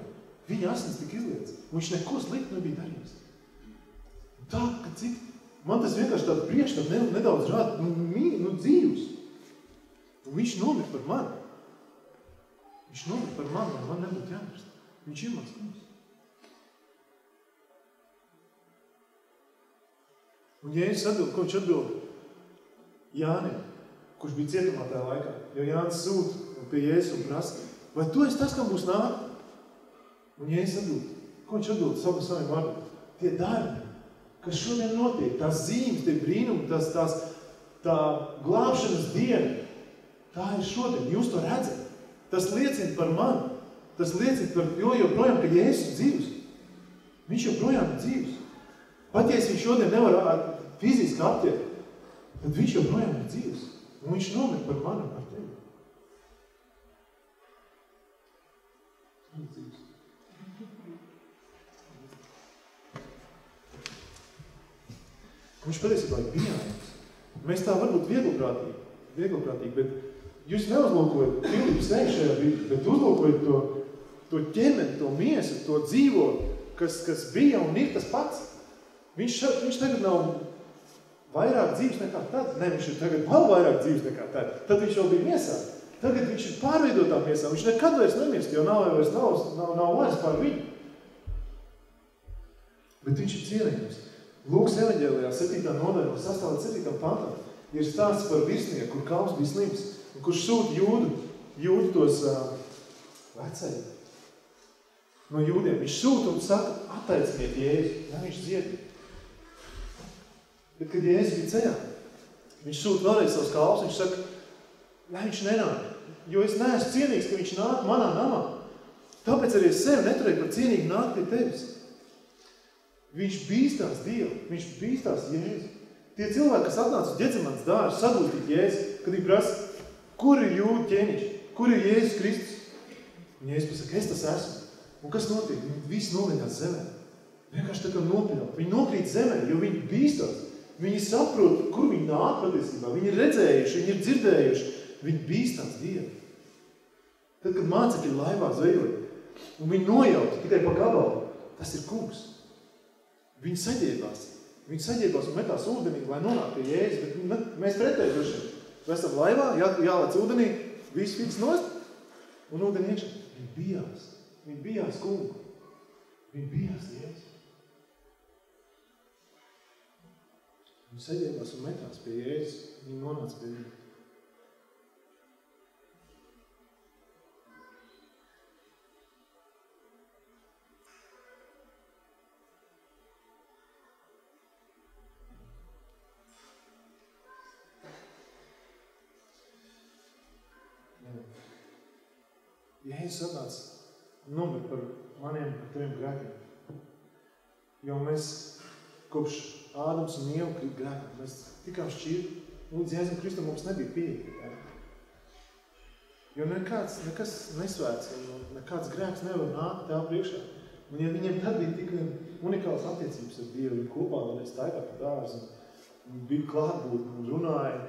Viņa asins tika izlietas. Un viņš neko sliktu nebija darījis. Tā, ka cik, man tas vienkārši tādu priekšstāvu nedaudz rāda, nu, mī, nu dzīvs. Un viņš nomira par mani. Viņš nomira par mani, un man nebūtu jāmirst. Viņš ir mans kungs. Un Jēzus atbild, ko viņš atbild? Jānim, kurš bija cietumā tajā laikā. Jo Jānis sūt pie Jēzus un prasa, vai tu esi tas, kam būs nāk? Un Jēzus atbild, ko viņš atbild savu saviem vārdiem? Tie darbi, kas šodien notiek, tās zīmes, tie brīnumi, tās, tās, tā glābšanas diena, tā ir šodien. Jūs to redzat. Tas liecina par mani. Tas liecina par, jo joprojām, ka Jēzus dzīvs. Viņš joprojām ir dzīvs. Pat ja es viņš šodien nevar fiziski aptiek, tad viņš joprojām ir dzīvs. Un viņš nomir par mani par tevi. Viņš patiesībā ir bijājums. Mēs tā varbūt vieglprātīgi, vieglprātīgi, bet jūs neuzlūkojat Filips ne šajā brīdī, bet uzlūkojat to, to ķemeni, to miesu, to dzīvo, kas, kas bija un ir tas pats. Viņš, viņš tagad nav vairāk dzīves nekā tad. Ne, viņš ir tagad vēl vairāk dzīves nekā tad. Tad viņš jau bija miesā. Tagad viņš ir pārveidotā miesā. Viņš nekad vairs nemirst, jo nav vairs nav, nav, nav vairs par viņu. Bet viņš ir cienījums. Lūks evaņģēlijā 7. nodaļā, 6. līdz 7. pantam, ir stāsts par virsnieku, kur kalns bija slims, un kurš sūta jūdu, jūdu tos uh, vecēji no jūdiem. Viņš sūta un saka, attaiciniet Jēzu, ja viņš dzied. Bet, kad Jēzus bija ceļā, viņš sūta vēlreiz savus kalpus, viņš saka, lai viņš nenāk, jo es neesmu cienīgs, ka viņš nāk manā namā. Tāpēc arī es sevi neturēju par cienīgu nākt pie tevis. Viņš bīstās Dievu, viņš bīstās Jēzu. Tie cilvēki, kas atnāca uz ģecemans dārzu, sadūstīt Jēzu, kad viņi prasa, kur ir jūda ķēniņš, kur ir Jēzus Kristus? Un Jēzus pasaka, es tas esmu. Un kas notiek? Viņi visi nolinās zemē. Vienkārši tā kā nopiļot. Viņi nokrīt zemē, jo viņi bīstās. Viņi saprot, kur viņi nāk patiesībā. Viņi ir redzējuši, viņi ir dzirdējuši. Viņi bīstās Dievu. Tad, kad mācekļi laivā zvejoja, un viņi nojauta tikai pa gabalu, tas ir kungs. Viņi saģēbās. Viņi saģēbās un metās ūdenī, lai nonāk pie Jēzus, bet ne, mēs pretēji droši. Esam laivā, jā, jālec ūdenī, viss fiks nost, un ūdeni iekšā. Viņi bijās. Viņi bijās kungu. Viņi bijās Jēzus. Viņi saģēbās un metās pie Jēzus. Viņi nonāca pie viņa. Jēzus atnāca numur par maniem, par taviem grēkiem. Jo mēs kopš Ādams un Ieva grēkā, mēs tikām šķīri, un līdz Jēzum Kristum mums nebija pieeja. Jo nekāds, nekas nesvēts, nekāds grēks nevar nākt tev priekšā. Un ja viņiem tad bija tik unikāls attiecības ar Dievu, viņi kopā varēja staigā pa dārzu, un bija klātbūt un runāja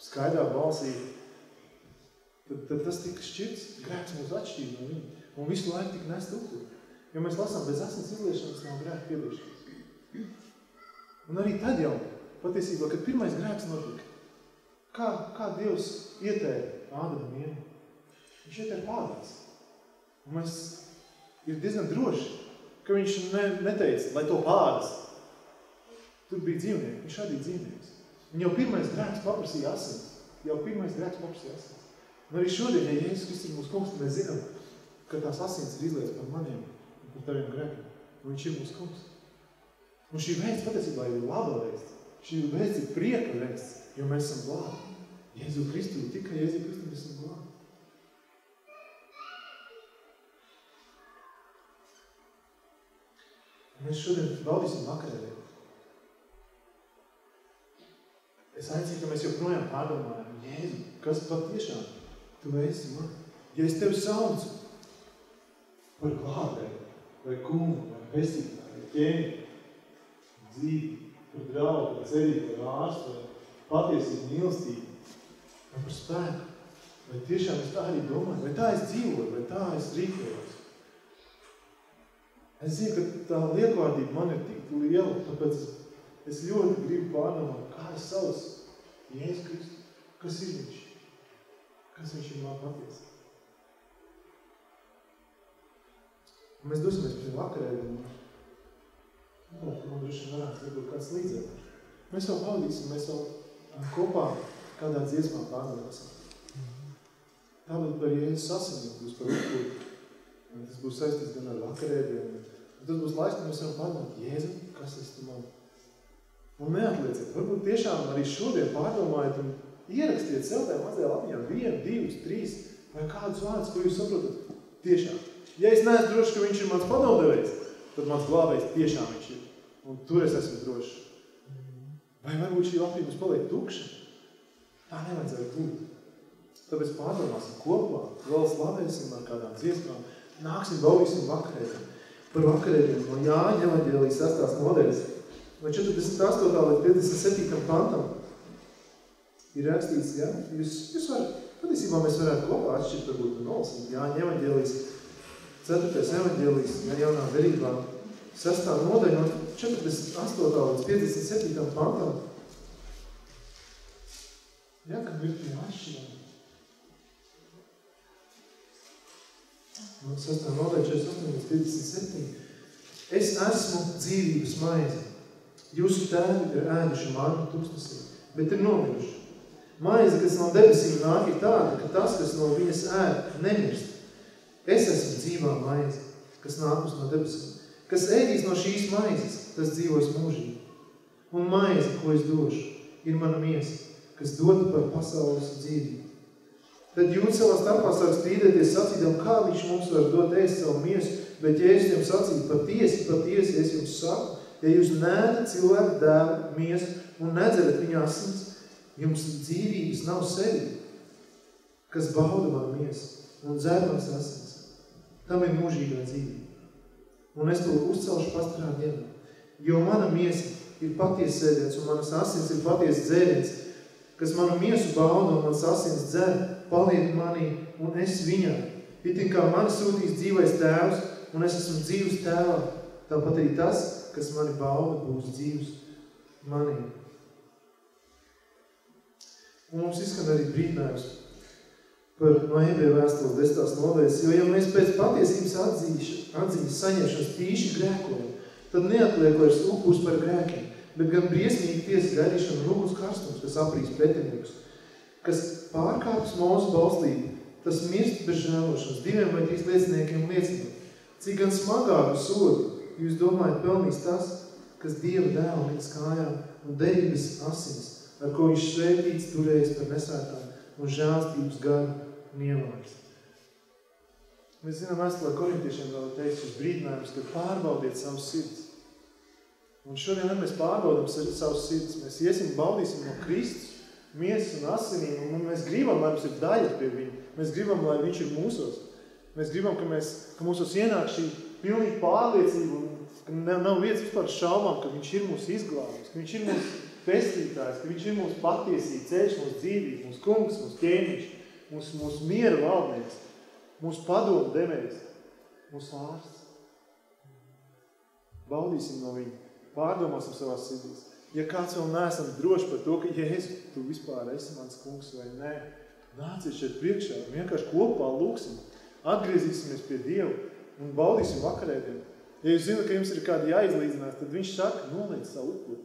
skaidrā balsī, tad, tad tas tika šķirts, grēks mūs atšķīra no viņa. Un visu laiku tika nest upuri. Jo mēs lasām, bez asins izliešanas nav grēka piediešanas. Un arī tad jau, patiesībā, kad pirmais grēks notika, kā, kā Dievs ietēra Ādamu vienu? Viņš ietēra pādās. Un mēs ir diezgan droši, ka viņš ne, neteica, lai to pādas. Tur bija dzīvnieki, viņš radīja dzīvnieks. Un jau pirmais grēks paprasīja asins. Jau pirmais grēks paprasīja asins. Un arī šodien, ja Jēzus Kristus ir mūsu kungs, mēs zinām, ka tās asins ir izlietas par maniem un par taviem grēkiem. Un viņš ir mūsu kungs. Un šī vēsts patiesībā ir laba vēsts. Šī vēsts ir prieka vēsts, jo mēs esam glābi. Jēzu Kristu, tikai Jēzu Kristu mēs esam glābi. Mēs šodien baudīsim vakarēdien. Es aicinu, ka mēs joprojām pārdomājam, Jēzu, kas patiešām tu esi man. Ja es tevi saucu par glābēju, vai kungu, vai pestītāju, vai ķēni, dzīvi, par draugu, par cerību, par ārstu, vai patiesību, mīlestību, vai par spēku, vai tiešām es tā arī domāju, vai tā es dzīvoju, vai tā es rīkojos. Es zinu, ka tā liekvārdība man ir tik liela, tāpēc es ļoti gribu pārdomāt, kā es savus Jēzus Kristu, kas ir viņš, kas viņš ir man patiesi. Un mēs dosimies pie vakarēdiem. Nu, man droši varētu būt kāds līdzēt. Mēs jau baudīsim, mēs jau kopā kādā dziesmā pārdomāsim. Tāpat par Jēzus asinīm būs par upuri. Tas būs saistīts gan ar vakarēdiem. Tas būs laiks, kad mēs varam pārdomāt, Jēzu, kas es tu man? Un neatlieciet. Varbūt tiešām arī šodien pārdomājiet un ierakstiet sev tajā mazajā lapiņā vienu, divus, trīs vai kādus vārdus, ko jūs saprotat. Tiešām. Ja es neesmu droši, ka viņš ir mans padomdevējs, tad mans glābējs tiešām viņš ir. Un tur es esmu drošs. Vai varbūt šī lapiņa mums paliek tukša? Tā nevajadzētu būt. Tāpēc pārdomāsim kopā, vēl slavēsim ar kādām dziesmām, nāksim, baudīsim vakarēdiem. Par vakarēdiem no Jāņa evaņģēlijas sastās nodeļas. no 48. līdz 57. pantam ir rakstīts, ja, jūs, jūs varat, patiesībā mēs varētu kopā atšķirt, varbūt nolasīt Jāņa evaņģēlijas, 4. evaņģēlijas, ja, jaunā derībā, 6. nodaļa no 48. līdz 57. pantam. Ja, kad ir tie atšķirami. No 6. nodaļa 48 līdz 57. Es esmu dzīvības maize. Jūsu tēvi ir ēduši manu tūkstnesī, bet ir nomiruši. Maize, kas no debesīm nāk, ir tāda, ka tas, kas no viņas ēd, nemirst. Es esmu dzīvā maize, kas nākus no debesīm. Kas ēdīs no šīs maizes, tas dzīvos mūžīgi. Un maize, ko es došu, ir mana miesa, kas dod par pasaules dzīvību. Tad jūs savā starpā sāk strīdēties sacīdam, kā viņš mums var dot ēst savu miesu, bet ja es tiem sacītu patiesi, patiesi, es jums saku, ja jūs nēdat cilvēku dēlu miesu un nedzerat viņa asins, jums dzīvības nav sevi, kas bauda man miesu un dzer mans asins. Tam ir mūžīgā dzīvība. Un es to uzcelšu pastarā dienā. Jo mana miesa ir patiesa sēdiens un manas asins ir patiesa dzēriens, kas manu miesu bauda un mans asins dzer, paliek manī un es viņā. Itin kā mani sūtīs dzīvais tēvs un es esmu dzīvs tēvā, tāpat arī tas, kas mani bauda, būs dzīvs manī. Un mums izskan arī brīdinājums par no ebreju vēstules desmitās nodaļas, jo ja mēs pēc patiesības atzīmes saņemšanas tīši grēkojam, tad neatliek vairs upurs par grēkiem, bet gan briesmīgi tiesas gaidīšana un uguns karstums, kas aprīs pretinieks, kas pārkāpjas mūsu balstību, tas mirst bez žēlošanas, diviem vai trīs lieciniekiem liecinot. Cik gan smagāku sodu jūs domājat pelnīs tas, kas Dieva dēlu līdz kājām un derības asins, ar ko viņš svētīts turējis par nesvētām un žālstības garu un ievārds. Mēs zinām, vēstulē korintiešiem vēl teikt šis brīdinājums, ka pārbaudiet savus sirds. Un šodien, mēs pārbaudam savus sirds, mēs iesim, baudīsim no Kristus, miesas un asinīm, un mēs gribam, lai mums ir daļa pie viņa. Mēs gribam, lai viņš ir mūsos. Mēs gribam, ka, mēs, ka mūsos ienāk šī pilnīga pārliecība un ka nav vietas vispār šaubām, ka viņš ir mūsu izglābis, ka viņš ir mūsu pestītājs, ka viņš ir mūsu patiesība, ceļš, mūsu dzīvība, mūsu kungs, mūsu ķēniņš, mūsu, mūsu miera valdnieks, mūsu padomu devējs, mūsu ārsts. Baudīsim no viņa, pārdomāsim savās sirdīs. Ja kāds vēl neesam droši par to, ka Jēzu, tu vispār esi mans kungs vai nē, nāciet šeit priekšā, vienkārši kopā lūksim, atgriezīsimies pie Dieva un baudīsim vakarēdienu. Ja jūs zināt, ka jums ir kādi jāizlīdzinās, tad viņš saka, noliec savu upuri.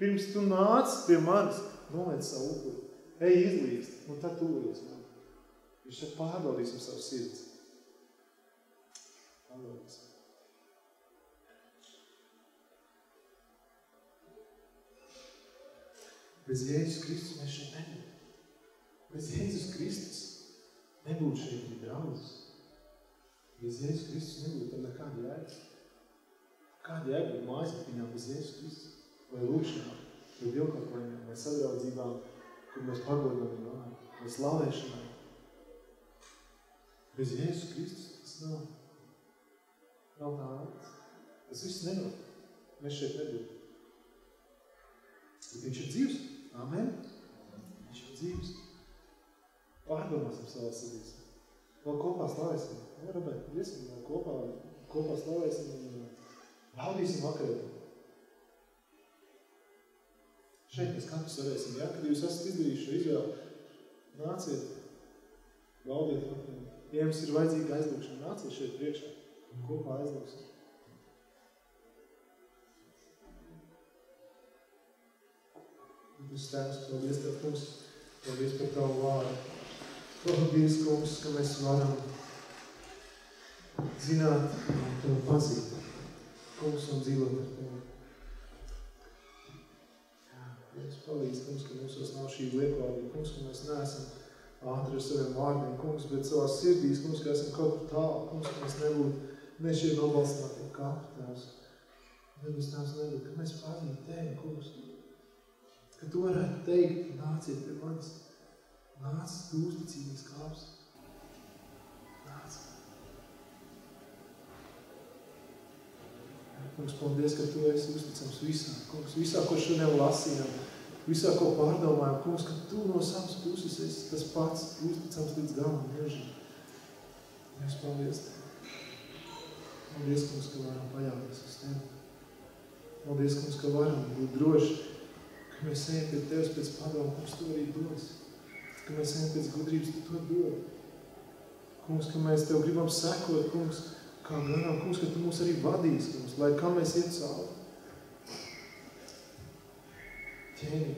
Pirms tu nāc pie manis, noliec savu upuri. Ej izlīdzt, un tad tuvojies man. Viņš saka, pārbaudīsim savu sirds. Pārbaudīsim. Bez Jēzus Kristus mēs šeit nebūtu. Bez Jēzus Kristus nebūtu šeit arī draudzes. Bez Jēzus Kristus nebūtu tam nekāda jēga. Kāda jēga būt mājasaptiņā bez Jēzus Kristus? Vai lūkšanā, vai dievkalpojumā, vai sadraudzībām, kur mēs pagodam viņu vārdu, vai slavēšanā. Bez Jēzus Kristus tas nav. Nav tā vārds. Tas viss nenot. Mēs šeit nebūtu. Bet viņš ir dzīvs. Amen. Viņš ir dzīvs. Pārdomāsim savā sirdīs. Vēl kopā slavēsim. Jā, Robert, iesim vēl kopā, kopā slavēsim un baudīsim vakarētā. Šeit mēs katrs varēsim, jā, kad jūs esat izdarījuši šo izvēlu, nāciet, baudiet vakarētā. Jums ir vajadzīga aizlūkšana, nāciet šeit priekšā kopā aizlūksim. Jūs tēvs, paldies Tev, kungs, paldies par Tavu vārdu. Paldies, kungs, ka mēs varam zināt un Tev pazīt. Kungs, un dzīvot ar Tev. Dievs palīdz, kungs, ka mūsos nav šī lieklājība. Kungs, ka mēs neesam ātri ar saviem vārdiem, kungs, bet savā sirdīs, kungs, ka esam kaut kur tālu, kungs, ka mēs nebūtu ne šie nobalstinātie kāpi, Tēvs. Nebūs Tēvs nebūtu, ka mēs pazītu Tevi, kungs, ka tu varētu teikt, nāciet pie manis, nāc, tu uzticīgais kāps. Nāc. Kungs, paldies, ka Tu esi uzticams visā. Kungs, visā, ko šodien lasījām, visā, ko pārdomājām. Kungs, ka Tu no savas puses esi tas pats uzticams līdz galam mūžiem. Mēs paldies Tev. Paldies, Kungs, ka varam paļauties uz Tevi. Paldies, Kungs, ka varam būt droši, ka mēs ejam pie Tevis pēc padomu, Kungs, Tu arī dos. Ka mēs ejam pēc gudrības, Tu to dod. Kungs, ka mēs Tev gribam sekot, Kungs, kā garām, Kungs, ka Tu mūs arī vadīs, Kungs, lai kā mēs iet cauri. Ķēniņ,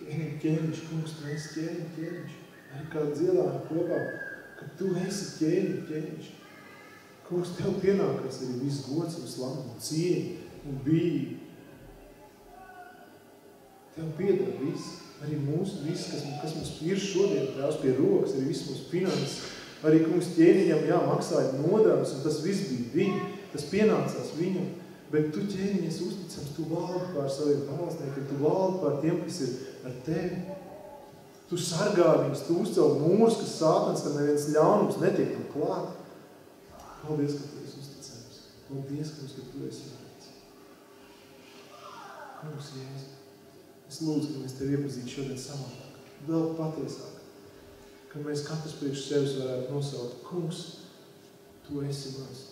ķēniņ, ķēniņš, Kungs, Tu esi ķēniņ, ķēniņš. Arī kā dziedājam kopā, ka Tu esi ķēniņ, ķēniņš. Kungs, Tev pienākas arī viss gods un slava un cieņa un bība. Tev piedara viss, arī mūsu viss, kas, kas mums ir šodien, Tēvs pie rokas, arī viss mūsu finanses, Arī kungs ķēniņam jāmaksāja nodevas, un tas viss bija viņa, tas pienācās viņam. Bet tu ķēniņas uzticams, tu valdi pār saviem pavalsniekiem, tu valdi pār tiem, kas ir ar tevi. Tu sargā viņus, tu uzcel mūrs, kas sātans, ka neviens ļaunums netiek tam klāt. Paldies, ka tu esi uzticams. Paldies, kungs, ka tu esi vērts. Kungs, Jēzus, es lūdzu, ka mēs tevi iepazītu šodien savādāk, vēl patiesāk ka mēs katrs priekš sevis varētu nosaukt, kungs. Tu esi mans.